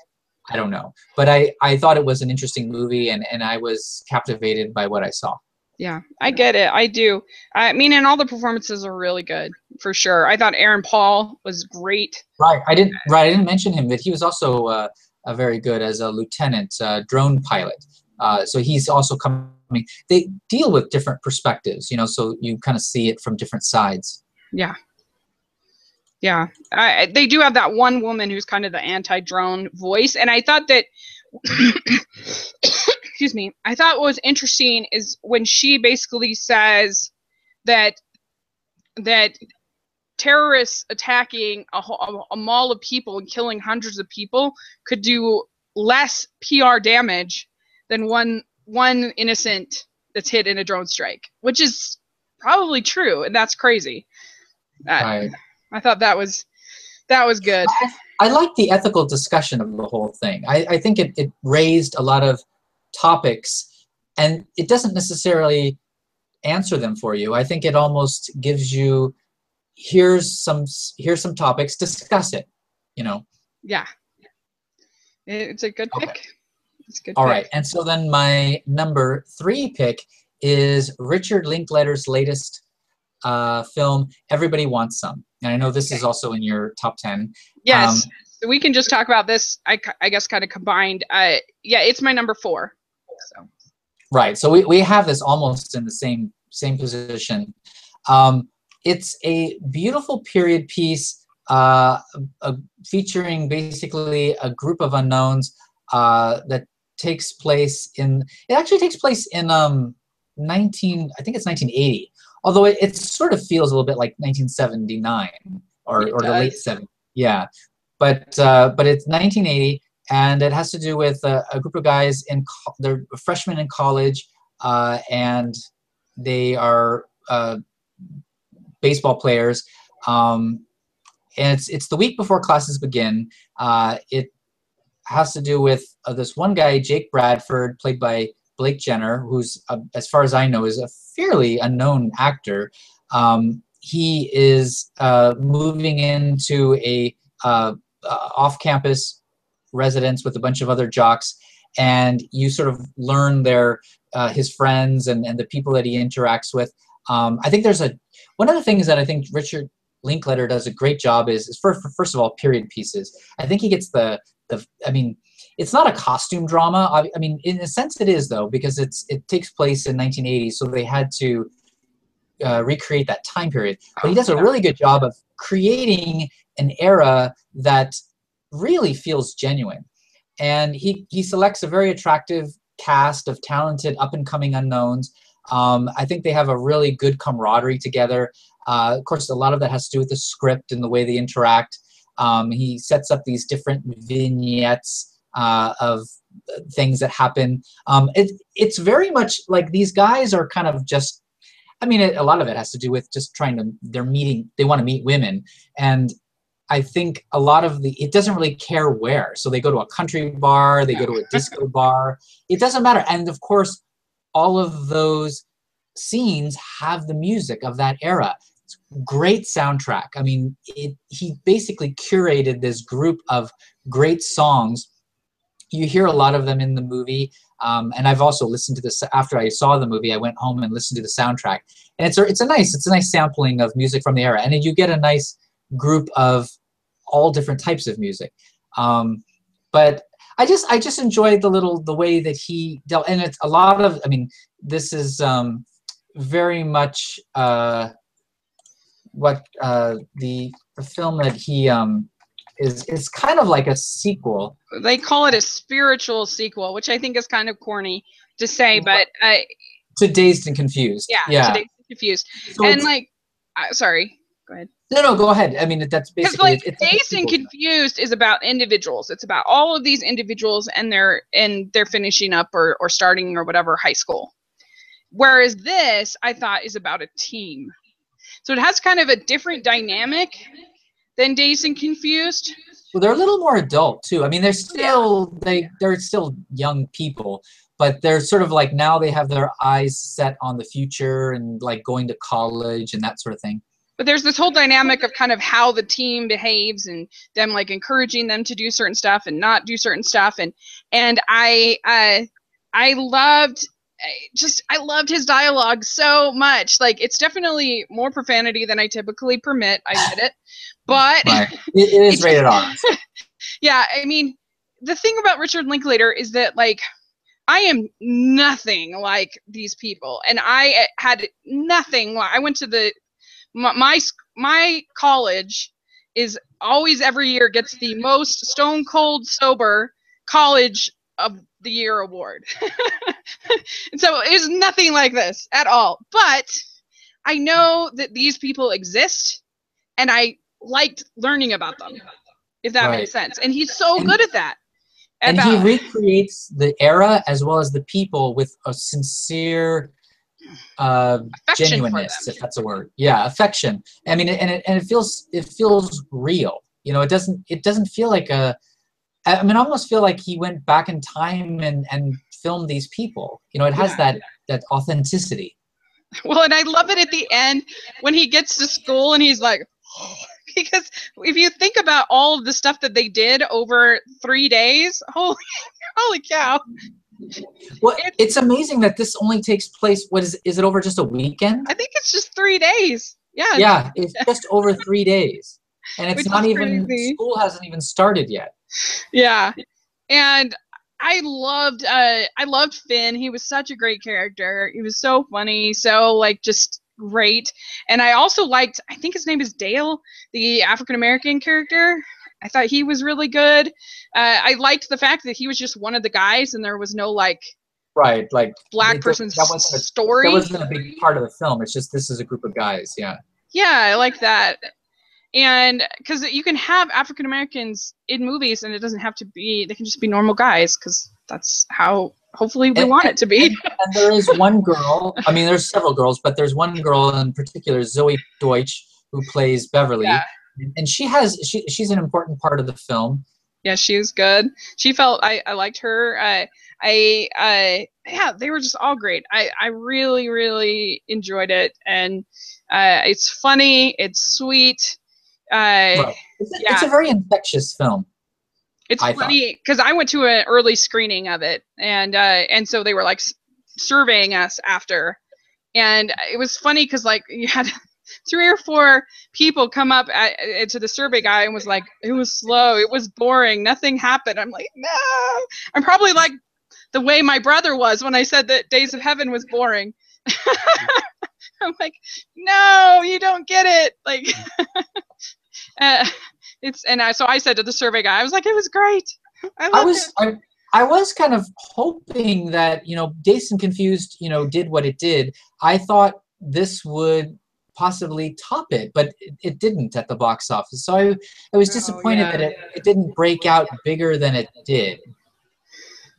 I don't know. But I, I thought it was an interesting movie and, and I was captivated by what I saw. Yeah, I get it. I do. I mean, and all the performances are really good for sure. I thought Aaron Paul was great. Right. I didn't. Right. I didn't mention him, but he was also uh, a very good as a lieutenant uh, drone pilot. Uh, so he's also coming. They deal with different perspectives, you know, so you kind of see it from different sides. Yeah. Yeah, I, they do have that one woman who's kind of the anti-drone voice, and I thought that [COUGHS] excuse me, I thought what was interesting is when she basically says that that terrorists attacking a, a, a mall of people and killing hundreds of people could do less PR damage than one one innocent that's hit in a drone strike, which is probably true, and that's crazy. Uh, I, I thought that was that was good. I, I like the ethical discussion of the whole thing. I, I think it, it raised a lot of topics and it doesn't necessarily answer them for you. I think it almost gives you here's some here's some topics, discuss it, you know. Yeah. It's a good pick. Okay. It's good All pick. right. And so then my number 3 pick is Richard Linklater's latest uh, film Everybody Wants Some. And I know this okay. is also in your top 10. Yes. Um, we can just talk about this I, I guess kind of combined. Uh, yeah, it's my number 4. So. Right. So we, we have this almost in the same same position. Um, it's a beautiful period piece uh, uh, featuring basically a group of unknowns uh, that takes place in. It actually takes place in um, 19. I think it's 1980. Although it, it sort of feels a little bit like 1979 or, or the late 70s. Yeah, but uh, but it's 1980 and it has to do with a, a group of guys in they're freshmen in college, uh, and they are uh, baseball players. Um, and it's it's the week before classes begin. Uh, it has to do with uh, this one guy, Jake Bradford, played by Blake Jenner, who's, uh, as far as I know, is a fairly unknown actor. Um, he is uh, moving into a uh, uh, off-campus residence with a bunch of other jocks, and you sort of learn their his friends and, and the people that he interacts with. Um, I think there's a one of the things that I think Richard Linklater does a great job is, is for, for, first of all period pieces. I think he gets the the I mean it's not a costume drama. I, I mean in a sense it is though because it's it takes place in 1980, so they had to uh, recreate that time period. But he does a really good job of creating an era that really feels genuine. and he he selects a very attractive cast of talented up and coming unknowns. Um, I think they have a really good camaraderie together. Uh, of course, a lot of that has to do with the script and the way they interact. Um, he sets up these different vignettes uh, of things that happen. Um, it, it's very much like these guys are kind of just. I mean, it, a lot of it has to do with just trying to. They're meeting. They want to meet women, and I think a lot of the it doesn't really care where. So they go to a country bar, they go to a disco bar. It doesn't matter. And of course, all of those scenes have the music of that era great soundtrack. I mean, it, he basically curated this group of great songs. You hear a lot of them in the movie, um, and I've also listened to this after I saw the movie. I went home and listened to the soundtrack, and it's a, it's a nice it's a nice sampling of music from the era, and you get a nice group of all different types of music. Um, but I just I just enjoyed the little the way that he dealt, and it's a lot of I mean this is um, very much. Uh, what uh, the the film that he um, is is kind of like a sequel. They call it a spiritual sequel, which I think is kind of corny to say, but I to Dazed and Confused. Yeah, yeah. Dazed and Confused, so and like, uh, sorry, go ahead. No, no, go ahead. I mean, that's basically because like it's Dazed and Confused is about individuals. It's about all of these individuals and they're and they're finishing up or or starting or whatever high school. Whereas this, I thought, is about a team so it has kind of a different dynamic than Dazed and Confused. Well, they're a little more adult too. I mean, they're still they they're still young people, but they're sort of like now they have their eyes set on the future and like going to college and that sort of thing. But there's this whole dynamic of kind of how the team behaves and them like encouraging them to do certain stuff and not do certain stuff and and I uh, I loved just I loved his dialogue so much. Like it's definitely more profanity than I typically permit. I admit it, but right. [LAUGHS] it, it is rated R. [LAUGHS] yeah, I mean, the thing about Richard Linklater is that like I am nothing like these people, and I had nothing. I went to the my my, my college is always every year gets the most stone cold sober college of the year award. and [LAUGHS] so it's nothing like this at all. But I know that these people exist and I liked learning about them, if that right. makes sense. And he's so and, good at that. And about, he recreates the era as well as the people with a sincere uh, genuineness, if that's a word. Yeah, affection. I mean, and it, and it feels it feels real. You know, it doesn't it doesn't feel like a I mean, I almost feel like he went back in time and and filmed these people. You know, it has yeah. that that authenticity. Well, and I love it at the end when he gets to school and he's like, oh, [GASPS] because if you think about all of the stuff that they did over three days, [LAUGHS] holy, holy cow! Well, it's, it's amazing that this only takes place. What is is it over just a weekend? I think it's just three days. Yeah. Yeah, it's just over three days, and it's Which not even crazy. school hasn't even started yet yeah and i loved uh i loved finn he was such a great character he was so funny so like just great and i also liked i think his name is dale the african american character i thought he was really good uh, i liked the fact that he was just one of the guys and there was no like right like black person's that wasn't a, story that wasn't a big part of the film it's just this is a group of guys yeah yeah i like that and because you can have African Americans in movies, and it doesn't have to be; they can just be normal guys, because that's how hopefully we and, want it to be. And, and, there is one girl. I mean, there's several girls, but there's one girl in particular, Zoey Deutch, who plays Beverly, yeah. And she has she she's an important part of the film. Yeah, she was good. She felt I I liked her. I I I yeah, they were just all great. I I really really enjoyed it, and uh, it's funny, it's sweet uh, it's, a, yeah. it's a very infectious film. It's I funny because I went to an early screening of it, and uh, and so they were like surveying us after, and it was funny because like you had three or four people come up at, at, to the survey guy and was like, it was slow, it was boring, nothing happened. I'm like, no, I'm probably like the way my brother was when I said that Days of Heaven was boring. [LAUGHS] I'm like, no, you don't get it. Like, [LAUGHS] uh, it's and I, so I said to the survey guy, I was like, it was great. I, I was. I, I was kind of hoping that you know Dazed and Confused you know did what it did. I thought this would possibly top it, but it, it didn't at the box office. So I, I was Oh, disappointed yeah. that it, it didn't break out bigger than it did.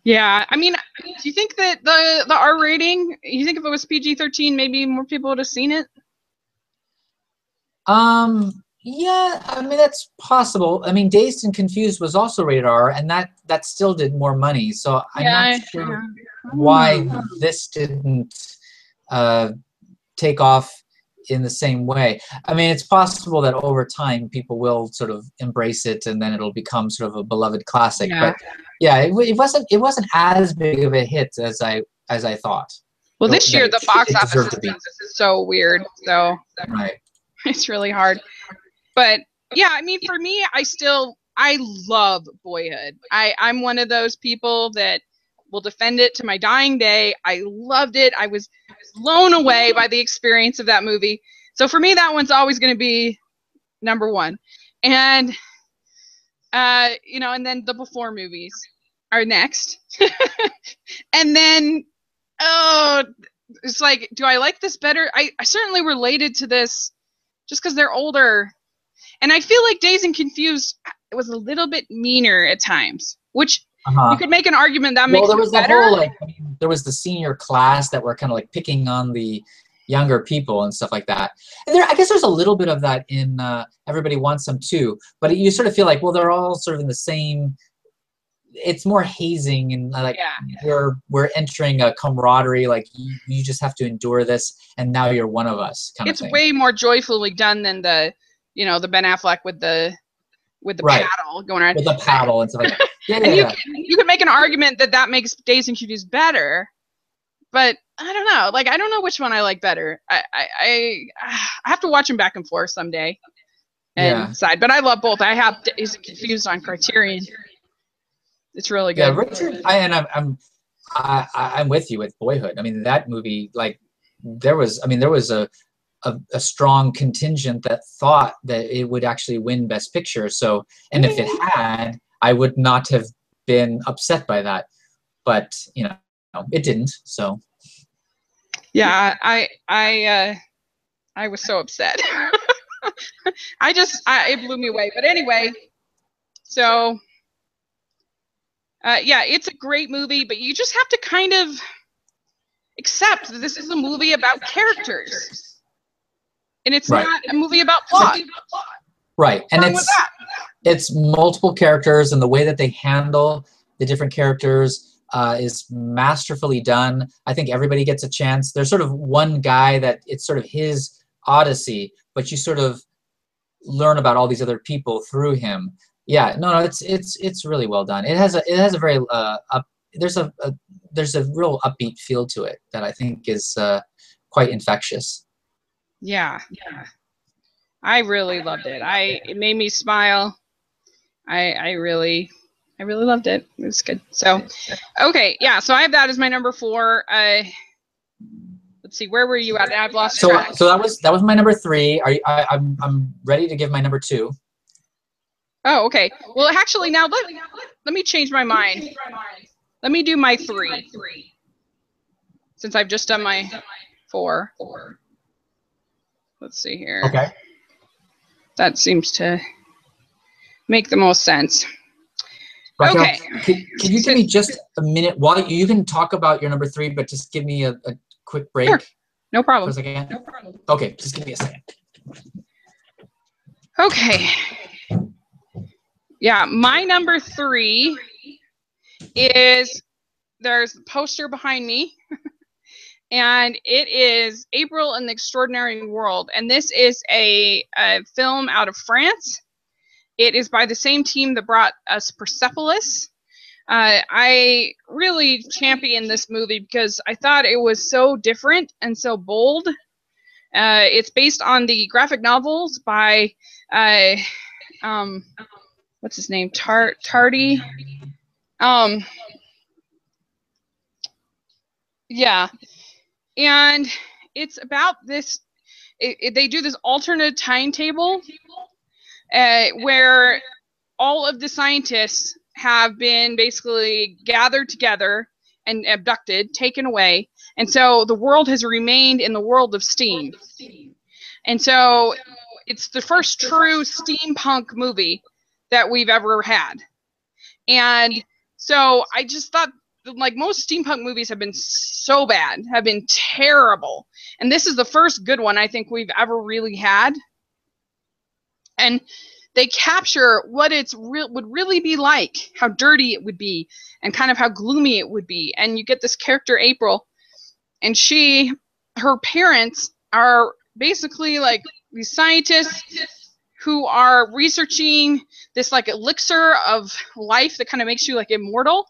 Yeah, I mean, do you think that the the R rating? You think if it was PG thirteen, maybe more people would have seen it? Um, yeah, I mean that's possible. I mean, Dazed and Confused was also rated R, and that that still did more money. So I'm yeah, not sure why this didn't uh, take off in the same way. I mean, it's possible that over time people will sort of embrace it, and then it'll become sort of a beloved classic. Yeah. But yeah, it, it wasn't it wasn't as big of a hit as I as I thought. Well, No, this year the box office census is so weird, so Right. [LAUGHS] it's really hard. But yeah, I mean, for me, I still I love Boyhood. I I'm one of those people that will defend it to my dying day. I loved it. I was blown away by the experience of that movie. So for me, that one's always going to be number one. And uh, you know, and then the before movies are next. [LAUGHS] and then oh, it's like, do I like this better? I, I certainly related to this just because they're older. And I feel like Dazed and Confused it was a little bit meaner at times, which Uh-huh. you could make an argument that well, makes there it was the better. whole like I mean, there was the senior class that were kind of like picking on the younger people and stuff like that. And there, I guess there's a little bit of that in uh, Everybody Wants Some too, but you sort of feel like well, they're all sort of in the same. It's more hazing and uh, like yeah. we're we're entering a camaraderie. Like you, you just have to endure this, and now you're one of us. Kind It's of thing. way more joyfully done than the, you know, the Ben Affleck with the, with the Right. paddle going around. with the paddle and stuff like that. Yeah, [LAUGHS] yeah, And you yeah. can, you can make an argument that that makes Dazed and Confused better, but I don't know. Like I don't know which one I like better. I I I, I have to watch them back and forth someday and Yeah. decide. But I love both. I have Dazed and Confused on Criterion. It's really good. Yeah. Richard, I, and I'm, I'm, I, I- I'm with you with Boyhood. I mean, that movie, like, there was, I mean, there was a, a, a strong contingent that thought that it would actually win Best Picture. So, and if it had, I would not have been upset by that. But you know, it didn't. So, Yeah, I I uh, I was so upset. [LAUGHS] I just I, it blew me away. But anyway, so uh, yeah, it's a great movie, but you just have to kind of accept that this is a movie about characters, and it's Right. not a movie about plot. right, and What's wrong with it's it's multiple characters, and the way that they handle the different characters uh, is masterfully done. I think everybody gets a chance. There's sort of one guy that it's sort of his odyssey, but you sort of learn about all these other people through him. Yeah, no, no, it's it's it's really well done. It has a it has a very uh, up. There's a, a there's a real upbeat feel to it that I think is uh, quite infectious. Yeah, yeah. I really loved it. I it made me smile. I I really I really loved it. It was good. So okay, yeah. So I have that as my number four. Uh, let's see, where were you at? I've lost So track. so that was that was my number three. Are you, I, I'm I'm ready to give my number two. Oh, okay. Well, actually, now let let me change my mind. Let me do my three since I've just done my four. Let's see here. Okay. That seems to make the most sense. Raquel, Okay. Can, can you give me just a minute while you, you can talk about your number three, but just give me a, a quick break Sure. No problem. a second? Okay, just give me a second. Okay. Yeah, my number three is there's the poster behind me, [LAUGHS] and it is April in the Extraordinary World, and this is a, a film out of France. It is by the same team that brought us Persepolis. Uh, I really champion this movie because I thought it was so different and so bold. Uh, it's based on the graphic novels by uh, um, what's his name? Tar Tardi. Um, yeah, and it's about this. It, it- they do this alternate timetable uh, where all of the scientists have been basically gathered together and abducted, taken away. And so the world has remained in the world of steam. And so it's the first true steampunk movie that we've ever had. And so I just thought like most steampunk movies have been so bad, have been terrible. And this is the first good one I think we've ever really had. And they capture what it's real would really be like, how dirty it would be, and kind of how gloomy it would be. And you get this character April, and she, her parents are basically like these scientists who are researching this like elixir of life that kind of makes you like immortal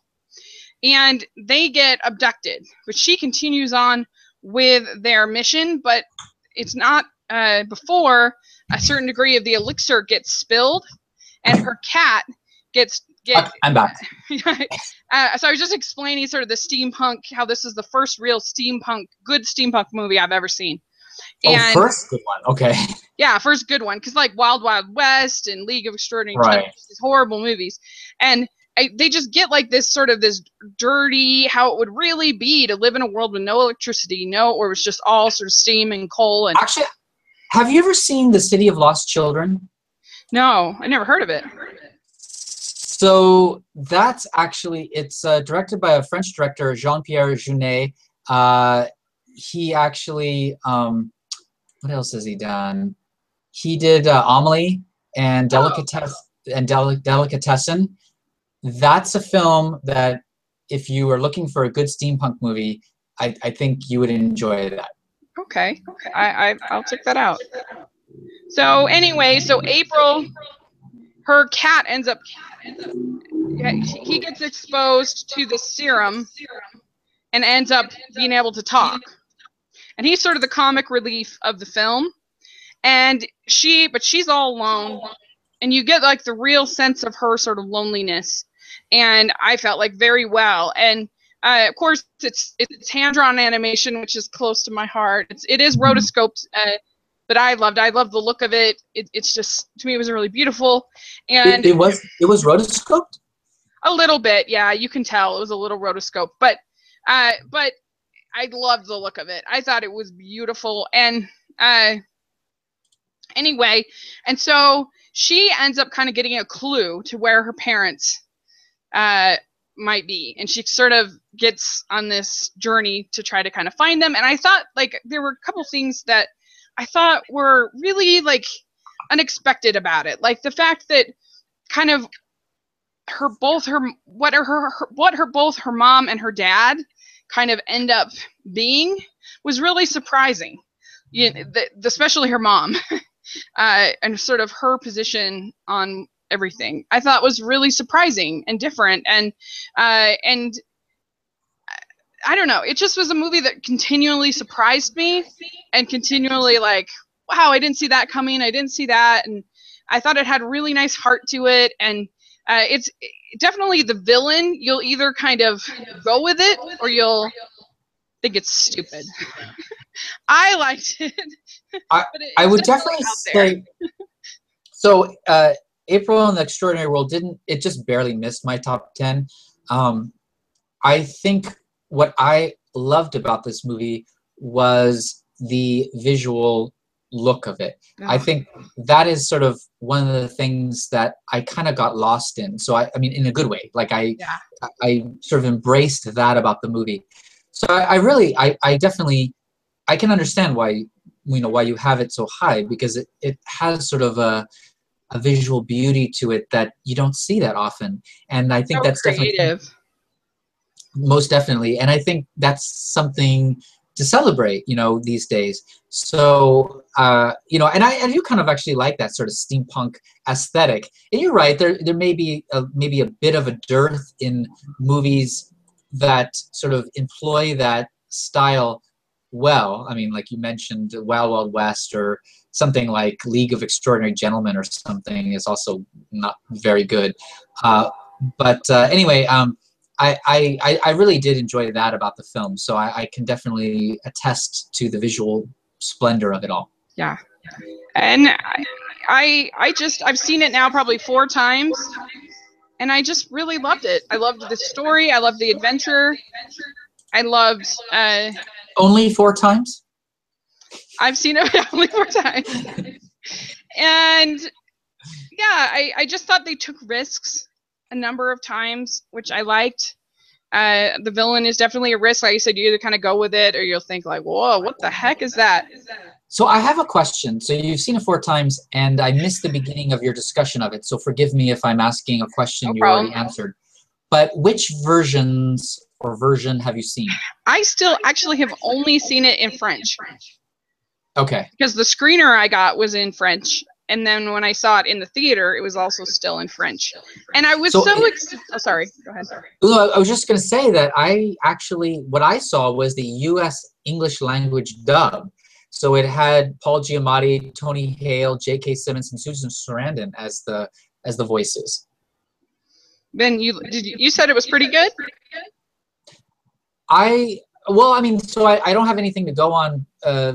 and they get abducted but she continues on with their mission but it's not uh, before a certain degree of the elixir gets spilled and her cat gets get I'm back. [LAUGHS] uh, so I was just explaining sort of the steampunk, how this is the first real steampunk, good steampunk movie I've ever seen. Oh, first good one. Okay. [LAUGHS] Yeah, first good one, because like Wild Wild West and League of Extraordinary right. these horrible movies, and I, they just get like this sort of this dirty, how it would really be to live in a world with no electricity, no, or it was just all sort of steam and coal and. Actually, have you ever seen the City of Lost Children? No, I never heard of it. So that's actually it's uh, directed by a French director, Jean-Pierre Jeunet. Uh, he actually, um, what else has he done? He did uh, Amelie and Delicatess oh. and Del- Delicatessen. That's a film that, if you are looking for a good steampunk movie, I, I think you would enjoy that. Okay, okay, I, I I'll check that out. So anyway, so April, her cat ends up, he gets exposed to the serum, and ends up being able to talk and he's sort of the comic relief of the film and she but she's all alone and you get like the real sense of her sort of loneliness and i felt like very well and uh, of course it's it's hand drawn animation which is close to my heart it's it is mm-hmm. rotoscoped uh, but i loved i loved the look of it. it it's just to me it was really beautiful and it, it was it was rotoscoped a little bit yeah you can tell it was a little rotoscope but uh but I loved the look of it. I thought it was beautiful. And uh, anyway, and so she ends up kind of getting a clue to where her parents uh, might be. And she sort of gets on this journey to try to kind of find them. And I thought, like, there were a couple things that I thought were really, like, unexpected about it. Like the fact that kind of her both her what are her, her what her both her mom and her dad kind of end up being was really surprising. You know, the, especially her mom, [LAUGHS] uh, and sort of her position on everything. I thought was really surprising and different, and uh, and I don't know. It just was a movie that continually surprised me, and continually like, wow, I didn't see that coming. I didn't see that, and I thought it had really nice heart to it, and uh, it's definitely the villain. You'll either kind of go with it or you'll think it's stupid. [LAUGHS] I liked it. I, [LAUGHS] it I would definitely say [LAUGHS] so. Uh, April in the Extraordinary World didn't. It just barely missed my top ten. Um, I think what I loved about this movie was the visual look of it. Oh. I think that is sort of one of the things that I kind of got lost in. So I, I mean, in a good way. Like I, yeah. I, I sort of embraced that about the movie. So I, I really, I, I definitely, I can understand why you know why you have it so high because it, it has sort of a a visual beauty to it that you don't see that often and i think so that's creative. definitely most definitely and i think that's something to celebrate, you know, these days. So, uh, you know, and I, I do kind of actually like that sort of steampunk aesthetic. And you're right, there there may be a, maybe a bit of a dearth in movies that sort of employ that style well. I mean, like you mentioned, Wild Wild West or something like League of Extraordinary Gentlemen or something is also not very good. Uh, but uh, anyway, um, I, I, I really did enjoy that about the film. So I, I can definitely attest to the visual splendor of it all. Yeah. And I, I, I just, I've seen it now probably four times. and I just really loved it. I loved the story. I loved the adventure. I loved. Uh, Only four times. I've seen it [LAUGHS] only four times, and yeah, I I just thought they took risks a number of times, which I liked. Uh, the villain is definitely a risk. Like you said, you either kind of go with it, or you'll think like, "Whoa, what the heck is that?" So I have a question. So you've seen it four times, and I missed the beginning of your discussion of it. So forgive me if I'm asking a question No you problem. already answered. But which versions or version have you seen? I still actually have only seen it in French Okay. because the screener I got was in French, and then when I saw it in the theater, it was also still in French. And I was So so, ex- oh sorry, go ahead. Sorry. I was just going to say that I actually, what I saw was the U.S. English language dub. So it had Paul Giamatti, Tony Hale, J.K. Simmons, and Susan Sarandon as the as the voices. Ben, you did you, you said it was pretty good? I well, I mean, so I, I don't have anything to go on. Uh,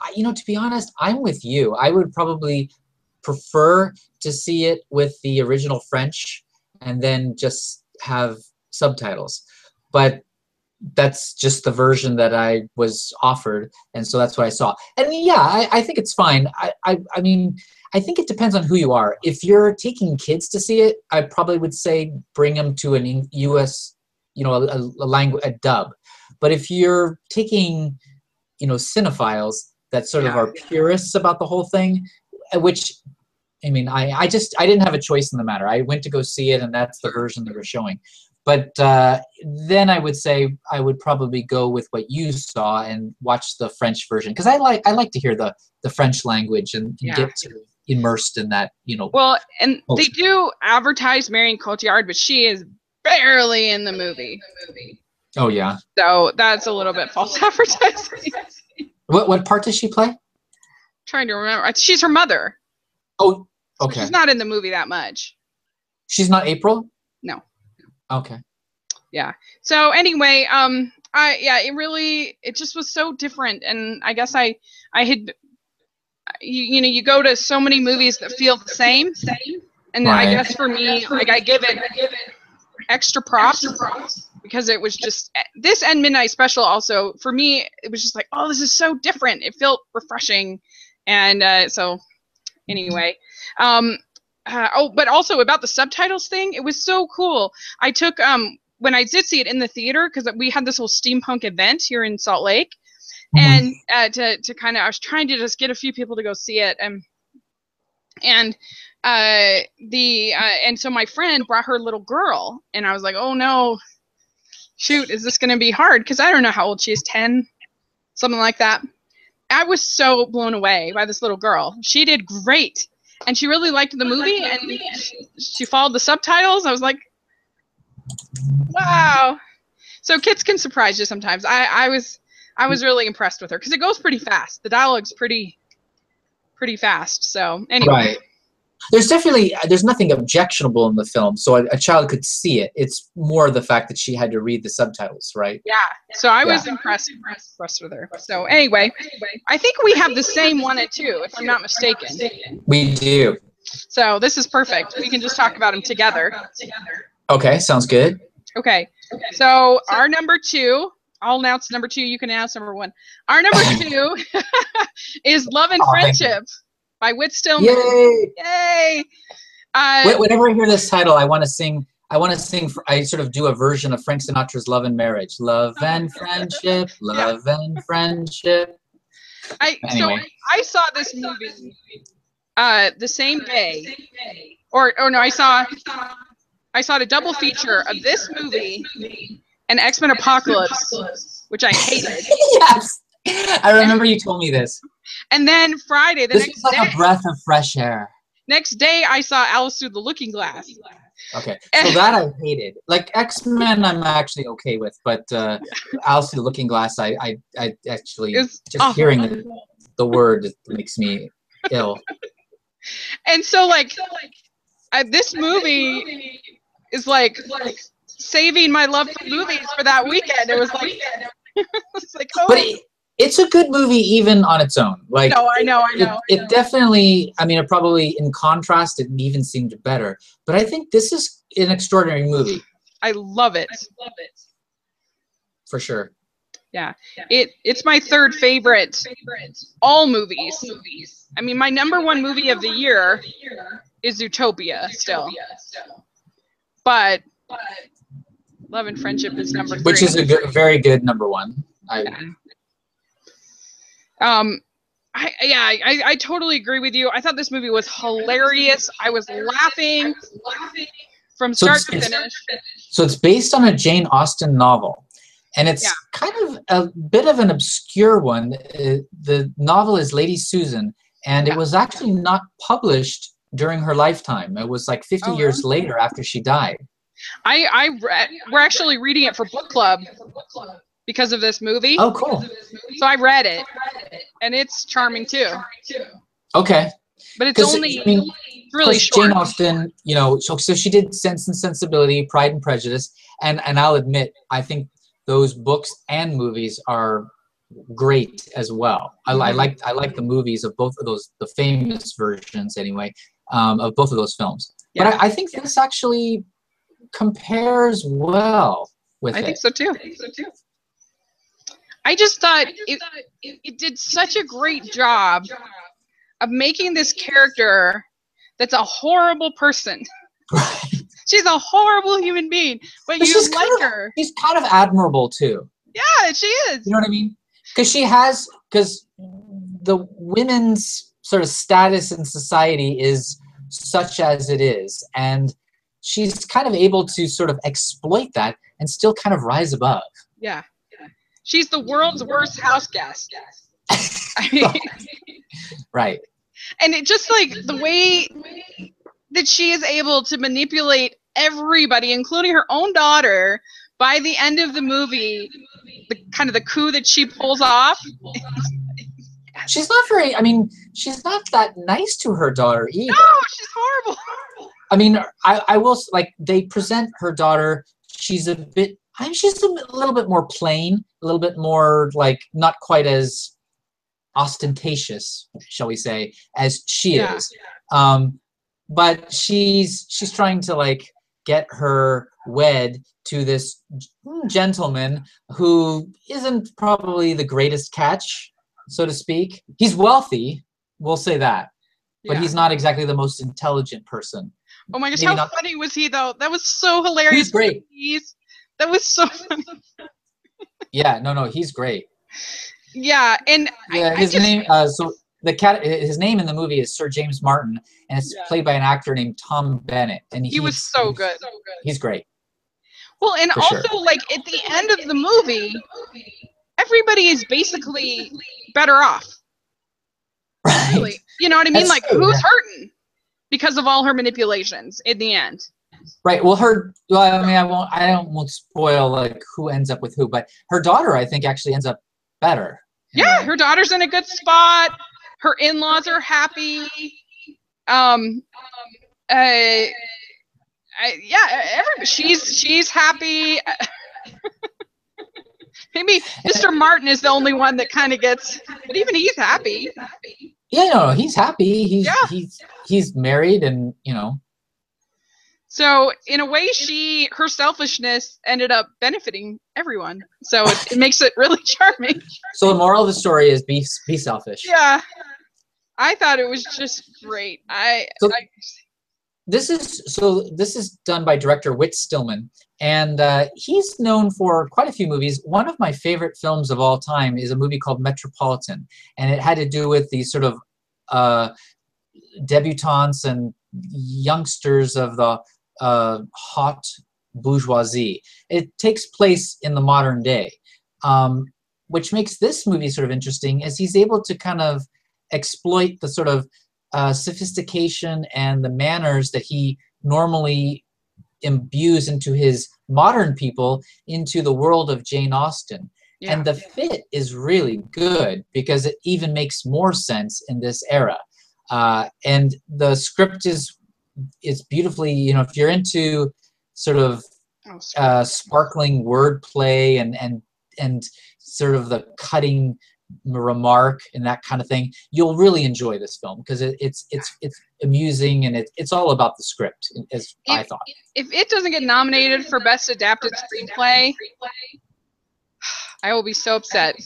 I, you know, to be honest, I'm with you. I would probably prefer to see it with the original French and then just have subtitles. But that's just the version that I was offered, and so that's what I saw. And yeah, I, I think it's fine. I, I I mean, I think it depends on who you are. If you're taking kids to see it, I probably would say bring them to an U.S. you know a, a, a language a dub. But if you're taking you know cinephiles that sort of are purists about the whole thing, uh, which I mean, I, I just I didn't have a choice in the matter. I went to go see it, and that's the version they were showing. But uh, then I would say I would probably go with what you saw and watch the French version because I like I like to hear the the French language and, and Yeah. get of immersed in that. You know, Well, and Oh. they do advertise Marion Cotillard, but she is barely in the movie. oh yeah. So that's a little bit false [LAUGHS] advertising. What what part does she play? trying to remember. She's her mother. Oh, So okay. She's not in the movie that much. She's not April. No. Okay. Yeah. So anyway, um, I yeah, it really it just was so different, and I guess I I had you, you know you go to so many movies that feel the same, and I guess for me like I give it extra props because it was just this and Midnight Special also for me it was just like oh this is so different. It felt refreshing. And uh, so anyway um uh, oh but also about the subtitles thing it was so cool. I took um when I did see it in the theater because we had this whole steampunk event here in Salt Lake. Mhm. and uh, to to kind of I was trying to just get a few people to go see it. And and uh the uh, and so my friend brought her little girl and I was like oh no shoot is this going to be hard because I don't know how old she is 10 something like that I was so blown away by this little girl she did great and she really liked the movie and she, she followed the subtitles I was like wow so kids can surprise you sometimes I I was I was really impressed with her because it goes pretty fast. The dialogue's pretty, pretty fast. So anyway, Right. There's definitely uh, there's nothing objectionable in the film, so a, a child could see it. It's more the fact that she had to read the subtitles, right? yeah. So I was impressed, impressed with her. So anyway, I think we have the same one at two, if I'm not mistaken. We do. So this is perfect. We can just talk about them together. Okay, sounds good. Okay. So our number two, I'll announce number two. You can announce number one. Our number [LAUGHS] two [LAUGHS] is Love and Oh. Friendship by Whit Stillman. Yay! Yay! Uh, Whenever I hear this title, I want to sing. I want to sing. I sort of do a version of Frank Sinatra's "Love and Marriage." Love and [LAUGHS] friendship, love and friendship. I Anyway. so I saw this movie uh the same day or or no I saw I saw a double feature of this movie and X-Men Apocalypse which I hated [LAUGHS] yes, I remember you told me this. And then Friday the This next was like day a breath of fresh air. next day I saw Alice through the Looking Glass Okay, so that I hated. Like X Men, I'm actually okay with, but uh, [LAUGHS] Alice through the Looking Glass, I, I, I actually It was just hearing the, the word makes me ill. and so like uh, this movie is like saving my love for movies for that weekend it was like [LAUGHS] it's like oh But it, it's a good movie even on its own. Like no I know I it, know it definitely. I mean, it probably in contrast, it even seemed better. But I think this is an extraordinary movie I love it. I love it. For sure. Yeah. It it's my third favorite all movies. Movies. I mean, my number one movie of the year is Utopia. still, but Love and Friendship is number three. Which is a good, very good number one. I, um I, yeah, I, I totally agree with you. I thought this movie was hilarious. I was laughing laughing from start it's- to finish. So it's based on a Jane Austen novel, and it's Yeah. kind of a bit of an obscure one. Uh, the novel is Lady Susan, and Yeah. it was actually not published during her lifetime. It was like 50 Oh, years later after she died. I I read, we're actually reading it for book club because of this movie. Oh, cool. So I read it, and it's charming too. Okay. But it's only I mean, really 'cause short. Jane Austen, you know, so, so she did Sense and Sensibility, Pride and Prejudice, and and I'll admit, I think those books and movies are great as well. I, I Mhm. like I like the movies of both of those, the famous versions anyway, um, of both of those films. Yeah. But I, I think this actually compares well with I it. think so too. I just thought it, it did such a great job of making this character that's a horrible person. [LAUGHS] She's a horrible human being, but But you like kind of- her. She's kind of admirable too. Yeah, she is. You know what I mean? Because she has, because the women's sort of status in society is such as it is, and she's kind of able to sort of exploit that and still kind of rise above. Yeah. She's the world's worst house guest. I mean, [LAUGHS] Right. and it just like the way that she is able to manipulate everybody including her own daughter by the end of the movie the kind of the coup that she pulls off She's not very. I mean, she's not that nice to her daughter either. no she's horrible I mean, I, I will like they present her daughter. She's a bit. I mean, she's a little bit more plain, a little bit more like not quite as ostentatious, shall we say, as she Yeah. is. Um, but she's she's trying to like get her wed to this gentleman who isn't probably the greatest catch, so to speak. He's wealthy, we'll say that, but Yeah. he's not exactly the most intelligent person. oh my gosh maybe how funny was he though that was so hilarious He's great. He's- that was so funny [LAUGHS] Yeah, no, no, he's great. yeah and Yeah, I, I his just, name. Uh, so the cat. His name in the movie is Sir James Martin, and it's Yeah. played by an actor named Tom Bennett, and he was so he's- good He's great. well and For also sure. like at the end of the movie everybody is basically better off [LAUGHS] Right. really. You know what I mean? That's like true, who's yeah. hurting because of all her manipulations in the end? Right. Well, her. Well, I mean, I won't. I don't won't spoil like who ends up with who, but her daughter, I think, actually ends up better. Yeah, her daughter's in a good spot. Her in-laws are happy. Um, uh, I, yeah, every, she's she's happy. [LAUGHS] Maybe Mr. Martin is the only one that kind of gets, but even he's happy. Yeah. No, no, he's happy. He's Yeah. he's he's married, and you know. So in a way, she her selfishness ended up benefiting everyone. So it, it makes it really [LAUGHS] charming. So the moral of the story is be be selfish. Yeah. I thought it was just great. I, So- I this is so this is done by director Whit Stillman and uh, he's known for quite a few movies one of my favorite films of all time is a movie called metropolitan and it had to do with these sort of uh, debutantes and youngsters of the uh, haute bourgeoisie it takes place in the modern day um, which makes this movie sort of interesting as he's able to kind of exploit the sort of uh, sophistication and the manners that he normally imbues into his modern people into the world of Jane Austen. yeah. And the fit is really good because it even makes more sense in this era. Uh, and the script is is beautifully, you know, if you're into sort of Oh, uh, sparkling wordplay and and and sort of the cutting remark and that kind of thing, you'll really enjoy this film because it, it's it's it's amusing and it, it's all about the script, as if, I thought. If it doesn't get nominated for best adapted screenplay, [SIGHS] I will be so upset.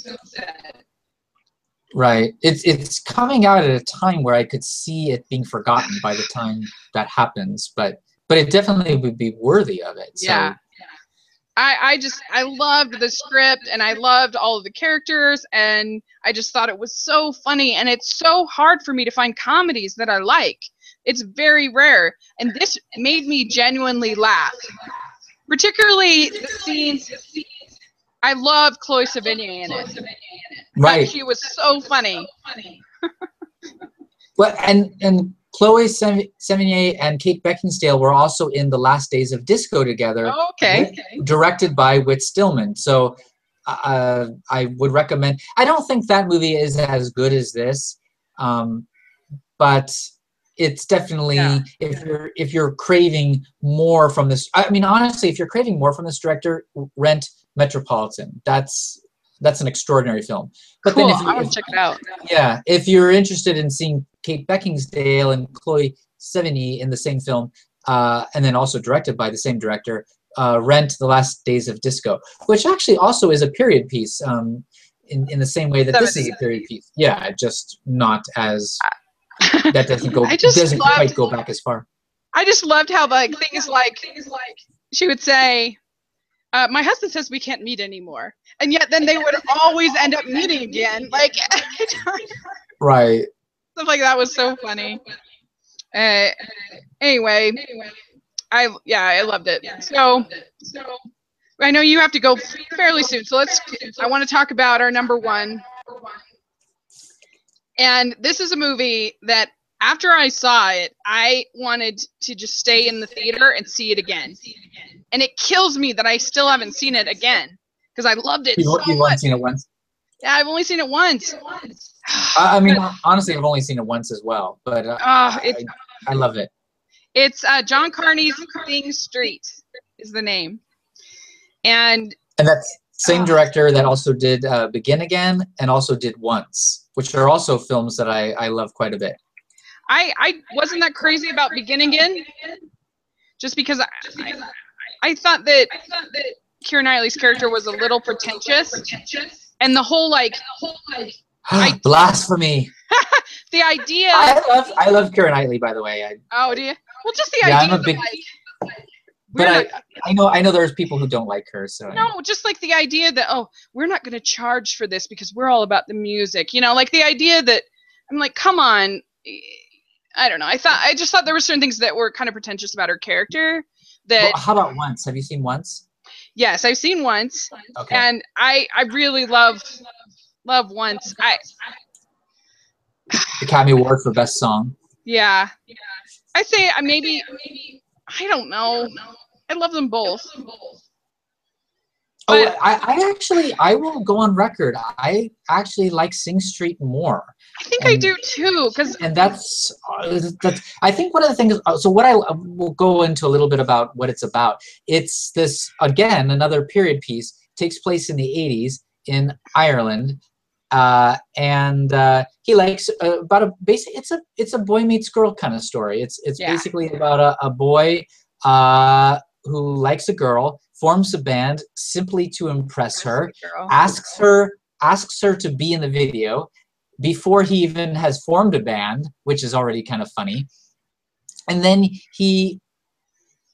Right. It's it's coming out at a time where I could see it being forgotten by the time that happens, but but it definitely would be worthy of it. So. Yeah. I, I just I loved the script and I loved all of the characters and I just thought it was so funny and it's so hard for me to find comedies that I like. It's very rare and this made me genuinely laugh. Particularly the scenes I love Chloe Sevigny in it. Right. She was so funny. [LAUGHS] well, and and Chloe Sevigny and Kate Beckinsale were also in The Last Days of Disco together. Oh, okay. Directed by Whit Stillman. So uh, I would recommend. I don't think that movie is as good as this, um, but it's definitely yeah. if you're if you're craving more from this. I mean, honestly, if you're craving more from this director, rent Metropolitan. That's that's an extraordinary film. But cool. then if you, I want to check it out. Yeah, if you're interested in seeing Kate Beckinsale and Chloe Sevigny in the same film, uh, and then also directed by the same director, uh, Rent: The Last Days of Disco, which actually also is a period piece. Um, in, in the same way that 70. this is a period piece. Yeah, just not as that doesn't go [LAUGHS] I just doesn't loved, quite go back as far. I just loved how like things like things like she would say uh, my husband says we can't meet anymore. And yet then they would always end up meeting again. Like [LAUGHS] right. Stuff like that was so funny. Uh, anyway i yeah i loved it. So i know you have to go fairly soon. So let's i want to talk about our number one. And this is a movie that after I saw it, I wanted to just stay in the theater and see it again. And it kills me that I still haven't seen it again because I loved it. You, so you've only seen it once. Yeah, I've only seen it once. I mean, honestly, I've only seen it once as well, but uh, uh, I, I, love it. It's uh, John Carney's Sing Street is the name, and and that's same director that also did uh, Begin Again and also did Once, which are also films that I I love quite a bit. I I wasn't that crazy about Begin Again, just because I I, I thought that Keira Knightley's character was a little pretentious, and the whole like [SIGHS] I, blasphemy. [LAUGHS] the idea. I love I love Keira Knightley, by the way. I, oh, do you? Well, just the yeah, idea. I'm a big. That, like, but I, I know I know there's people who don't like her. So no, just like the idea that oh, we're not going to charge for this because we're all about the music. You know, like the idea that I'm like, come on I don't know. I thought I just thought there were certain things that were kind of pretentious about her character. That well, how about once? Have you seen once? Yes, I've seen once, okay. and I I really love love once. I Academy Award for Best Song. Yeah, I say uh, maybe I don't know. I love them both. Oh, I, I actually I will go on record. I actually like Sing Street more. I think and, I do too, because and that's uh, that's. I think one of the things. Uh, so what I will go into a little bit about what it's about. It's this again another period piece takes place in the '80s in Ireland, uh, and uh, he likes uh, about a basic. It's a it's a boy meets girl kind of story. It's it's yeah. basically about a, a boy uh, who likes a girl, forms a band simply to impress her, asks her asks her to be in the video before he even has formed a band, which is already kind of funny. And then he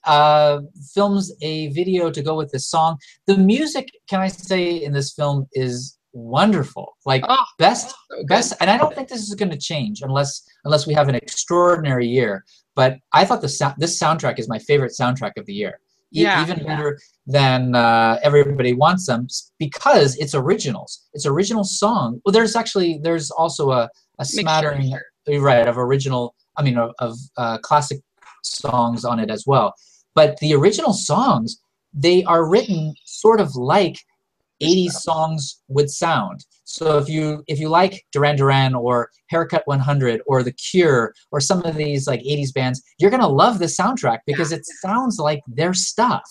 uh, films a video to go with the song. The music, can I say, in this film is wonderful. Like oh, best, so best. And I don't think this is going to change unless unless we have an extraordinary year. But I thought the sound, this soundtrack is my favorite soundtrack of the year. Yeah, even yeah. better than uh, Everybody Wants Some because it's originals. It's original song. Well, there's actually there's also a, a smattering sure. right of original. I mean of, of uh, classic songs on it as well. But the original songs they are written sort of like 80s songs would sound. So if you if you like Duran Duran or Haircut 100 or The Cure or some of these like 80s bands, you're gonna love the soundtrack because it sounds like their stuff,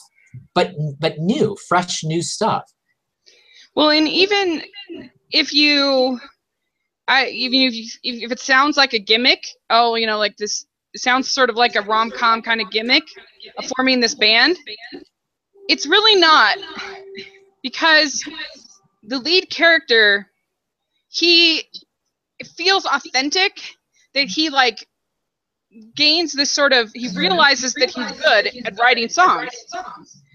but but new, fresh, new stuff. Well, and even if you I even if you, if it sounds like a gimmick, oh, you know, like this sounds sort of like a rom-com kind of gimmick forming this band. It's really not because the lead character he feels authentic that he like gains this sort of he realizes that he's good at writing songs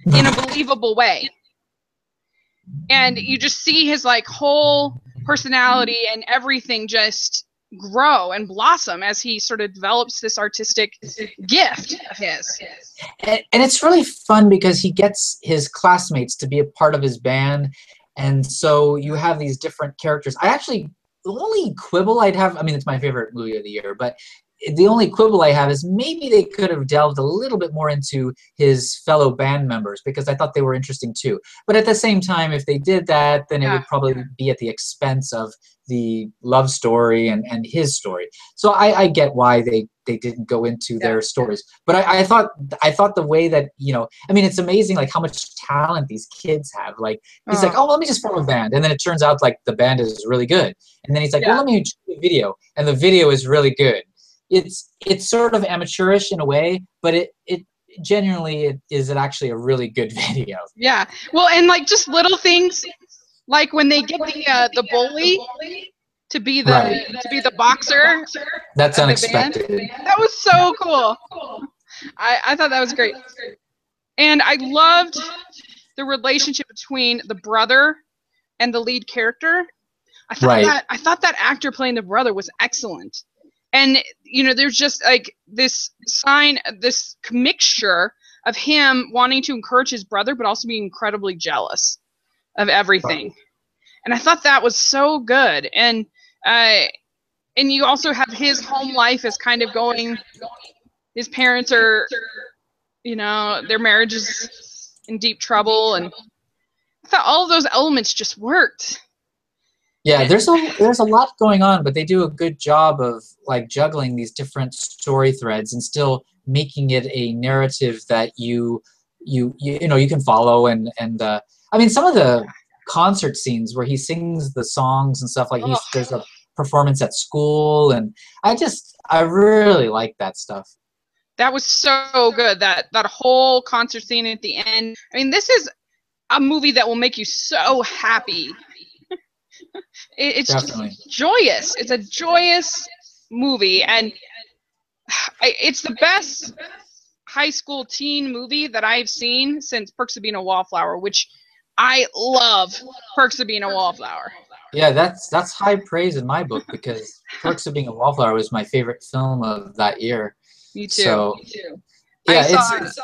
in a believable way. And you just see his like whole personality and everything just grow and blossom as he sort of develops this artistic gift of his. And, and it's really fun because he gets his classmates to be a part of his band and so you have these different characters. I actually the only quibble i'd have i mean it's my favorite movie of the year but the only quibble I have is maybe they could have delved a little bit more into his fellow band members because I thought they were interesting too. But at the same time, if they did that, then it would probably be at the expense of the love story and, and his story. So I, I get why they, they didn't go into yeah. their stories. But I, I thought I thought the way that, you know, I mean it's amazing like how much talent these kids have. Like he's like, Oh, oh let me just form a band. And then it turns out like the band is really good. And then he's like, yeah. Well let me do a video. And the video is really good it's it's sort of amateurish in a way, but it it genuinely it, is it actually a really good [LAUGHS] video. Yeah. Well, and like just little things, like when they get the uh, the bully to be the right. to be the boxer. That's unexpected. That was so cool. I I thought that was great, and I loved the relationship between the brother and the lead character. I thought right. that I thought that actor playing the brother was excellent and you know there's just like this sign this mixture of him wanting to encourage his brother but also being incredibly jealous of everything. And i thought that was so good. And uh and you also have his home life is kind of going his parents are you know their marriage is in deep trouble. And i thought all those elements just worked yeah there's a there's a lot going on but they do a good job of like juggling these different story threads and still making it a narrative that you you you, you know you can follow and and uh, i mean some of the concert scenes where he sings the songs and stuff like he's there's a performance at school and i just i really like that stuff. That was so good that that whole concert scene at the end. I mean this is a movie that will make you so happy it's Definitely. just joyous. It's a joyous movie, and it's the best high school teen movie that I've seen since Perks of Being a Wallflower, which I love. Perks of Being a Wallflower. Yeah, that's that's high praise in my book because Perks of Being a Wallflower was my favorite film of that year. Me too. So, me too. Yeah, saw, it's,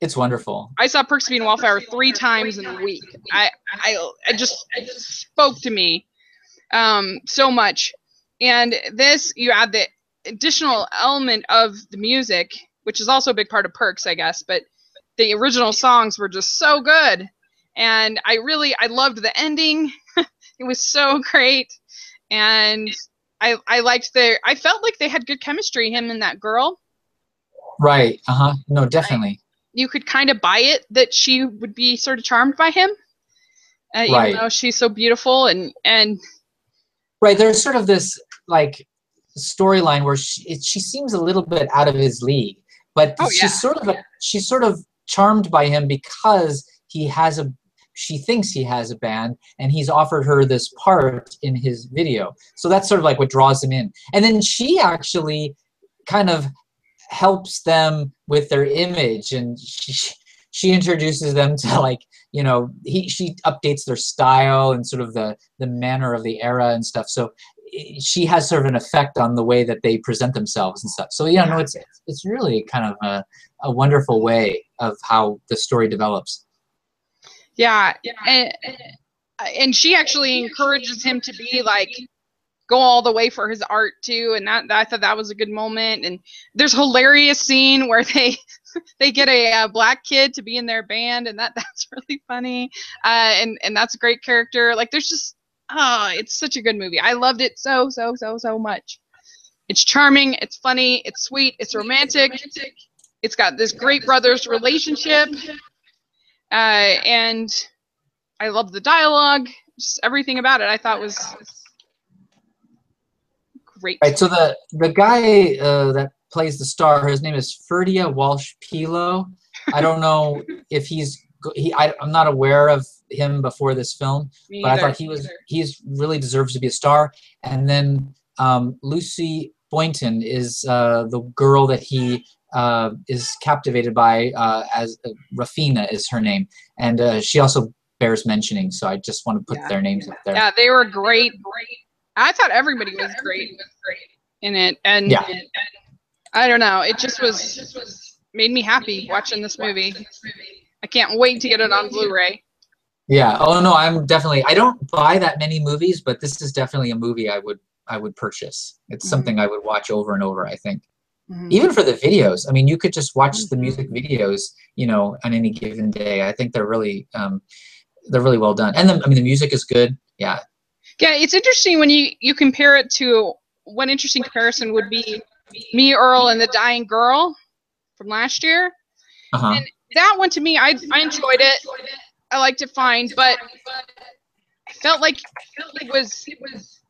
it's wonderful. I saw Perks of Being a Wallflower three times in a week. I, I, I just it spoke to me um, so much. And this, you add the additional element of the music, which is also a big part of Perks, I guess. But the original songs were just so good, and I really, I loved the ending. [LAUGHS] it was so great, and I, I liked their. I felt like they had good chemistry, him and that girl. Right. Uh huh. No, definitely you could kind of buy it that she would be sort of charmed by him, uh, right. even though she's so beautiful and and. Right. There's sort of this like storyline where she she seems a little bit out of his league, but oh, she's yeah. sort of a, she's sort of charmed by him because he has a she thinks he has a band and he's offered her this part in his video so that's sort of like what draws him in and then she actually kind of helps them with their image. And she, she introduces them to like you know he she updates their style and sort of the the manner of the era and stuff. So eh, she has sort of an effect on the way that they present themselves and stuff. So yeah no it's it's really kind of a, a wonderful way of how the story develops. Yeah and, and she actually encourages him to be like go all the way for his art too and that, that, i thought that was a good moment. And there's hilarious scene where [LAUGHS] they they get a, a, black kid to be in their band and that [LAUGHS] that's really funny. Uh, and and that's a great character. Like there's just oh it's such a good movie. I loved it so so so so much. It's charming it's funny it's sweet it's romantic. It's got this great brothers relationship. Uh, and i love the dialogue just everything about it I thought was great. Right. So the the guy uh, that plays the star, his name is Ferdia Walsh Peelo. I don't know [LAUGHS] if he's he. I, I'm not aware of him before this film, Me but I thought he was he's really deserves to be a star. And then um, Lucy Boynton is uh, the girl that he uh, is captivated by, uh, as uh, Raphina is her name, and uh, she also bears mentioning. So I just want to put Yeah. their names up there. Yeah, they were great, great. I thought everybody was great in it, and Yeah. I don't know, it just was made me happy watching this movie. I can't wait to get it on Blu-ray. Yeah. Oh no, I'm definitely. I don't buy that many movies, but this is definitely a movie I would I would purchase. It's Mhm. something I would watch over and over. I think Mhm. even for the videos. I mean, you could just watch the Mhm. music videos, you know, on any given day. I think they're really um, they're really well done. And the, I mean, the music is good. Yeah. Yeah, it's interesting when you you compare it to one interesting comparison would be me, Earl, and the Dying Girl from last year. Uh huh. And that one to me, I I enjoyed it. I liked it fine, but I felt like it was it was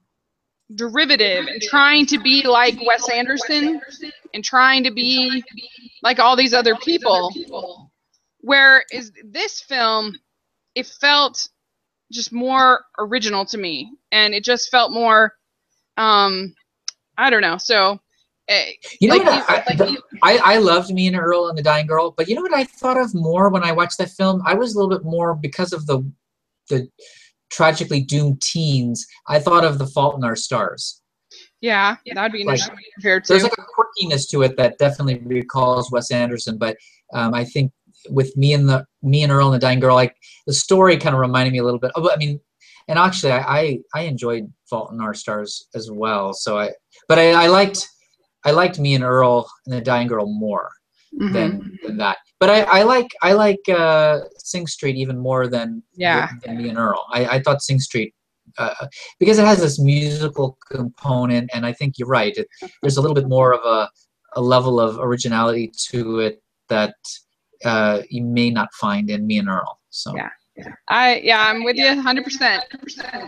derivative and trying to be like Wes Anderson and trying to be like all these other people. Where is this film? It felt just more original to me, and it just felt more. Um, I don't know. So, eh, You know like what? I, like the- I, I loved Me and Earl and the Dying Girl, but you know what I thought of more when I watched that film? I was a little bit more because of the the tragically doomed teens. I thought of The Fault in Our Stars. yeah, that'd be Like, interesting to compare to. there's like a quirkiness to it that definitely recalls Wes Anderson. But um, I think with me and the me and Earl and the Dying Girl, like the story kind of reminded me a little bit. Oh, I mean, and actually, I I, I enjoyed Fault in Our Stars as well. So I, but I, I liked I liked me and Earl and the Dying Girl more Mhm. than, than that. But I, I like I like uh, Sing Street even more than Yeah. than, me and Earl. I, I thought Sing Street. Uh, because it has this musical component, and I think you're right. It, there's a little bit more of a, a level of originality to it that uh, you may not find in Me and Earl. So Yeah. I yeah, I'm with you 100%.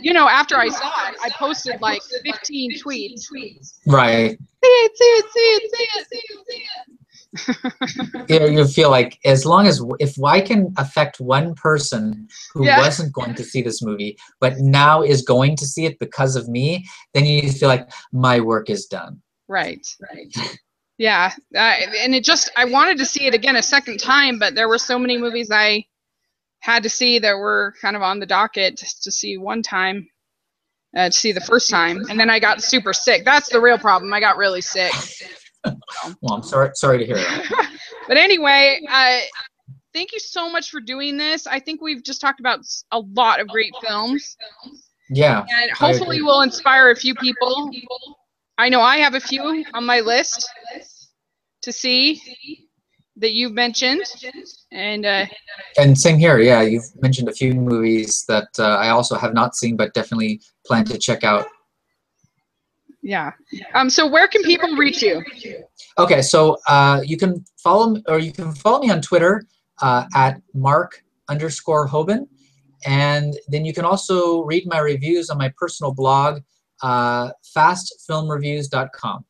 You know, after I saw it, I posted like 15 tweets. Right. See right, it, see it, see it, see it, see it, see it. [LAUGHS] you, know, you feel like as long as if I can affect one person who Yeah. wasn't going to see this movie but now is going to see it because of me, then you feel like my work is done. Right. Right. Yeah, uh, and it just I wanted to see it again a second time, but there were so many movies I had to see that were kind of on the docket to see one time. Uh, to see the first time, and then I got super sick. That's the real problem. I got really sick. [LAUGHS] Well, I'm sorry sorry to hear that. [LAUGHS] but anyway, uh, thank you so much for doing this. I think we've just talked about a lot of great films, Yeah. and hopefully we'll inspire a few people. I know I have a few on my list to see that you've mentioned, and uh, And same here. Yeah, you've mentioned a few movies that uh, I also have not seen, but definitely plan to check out. yeah. Um, so where can people reach you? Okay, so uh, you can follow me, or you can follow me on Twitter uh, at Mark underscore Hobin, and then you can also read my reviews on my personal blog, uh, fastfilmreviews.com.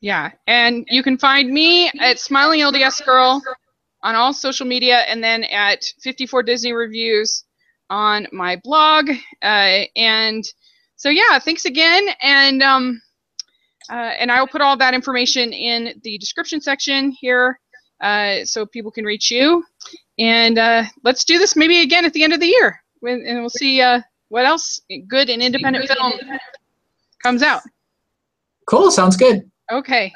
Yeah, and you can find me at Smiling LDS Girl on all social media, and then at 54 Disney Reviews on my blog. Uh, and so, yeah, thanks again, and um, uh, and I will put all that information in the description section here, uh, so people can reach you. And uh, let's do this maybe again at the end of the year, and we'll see uh, what else good and independent film comes out. Cool, sounds good. Okay.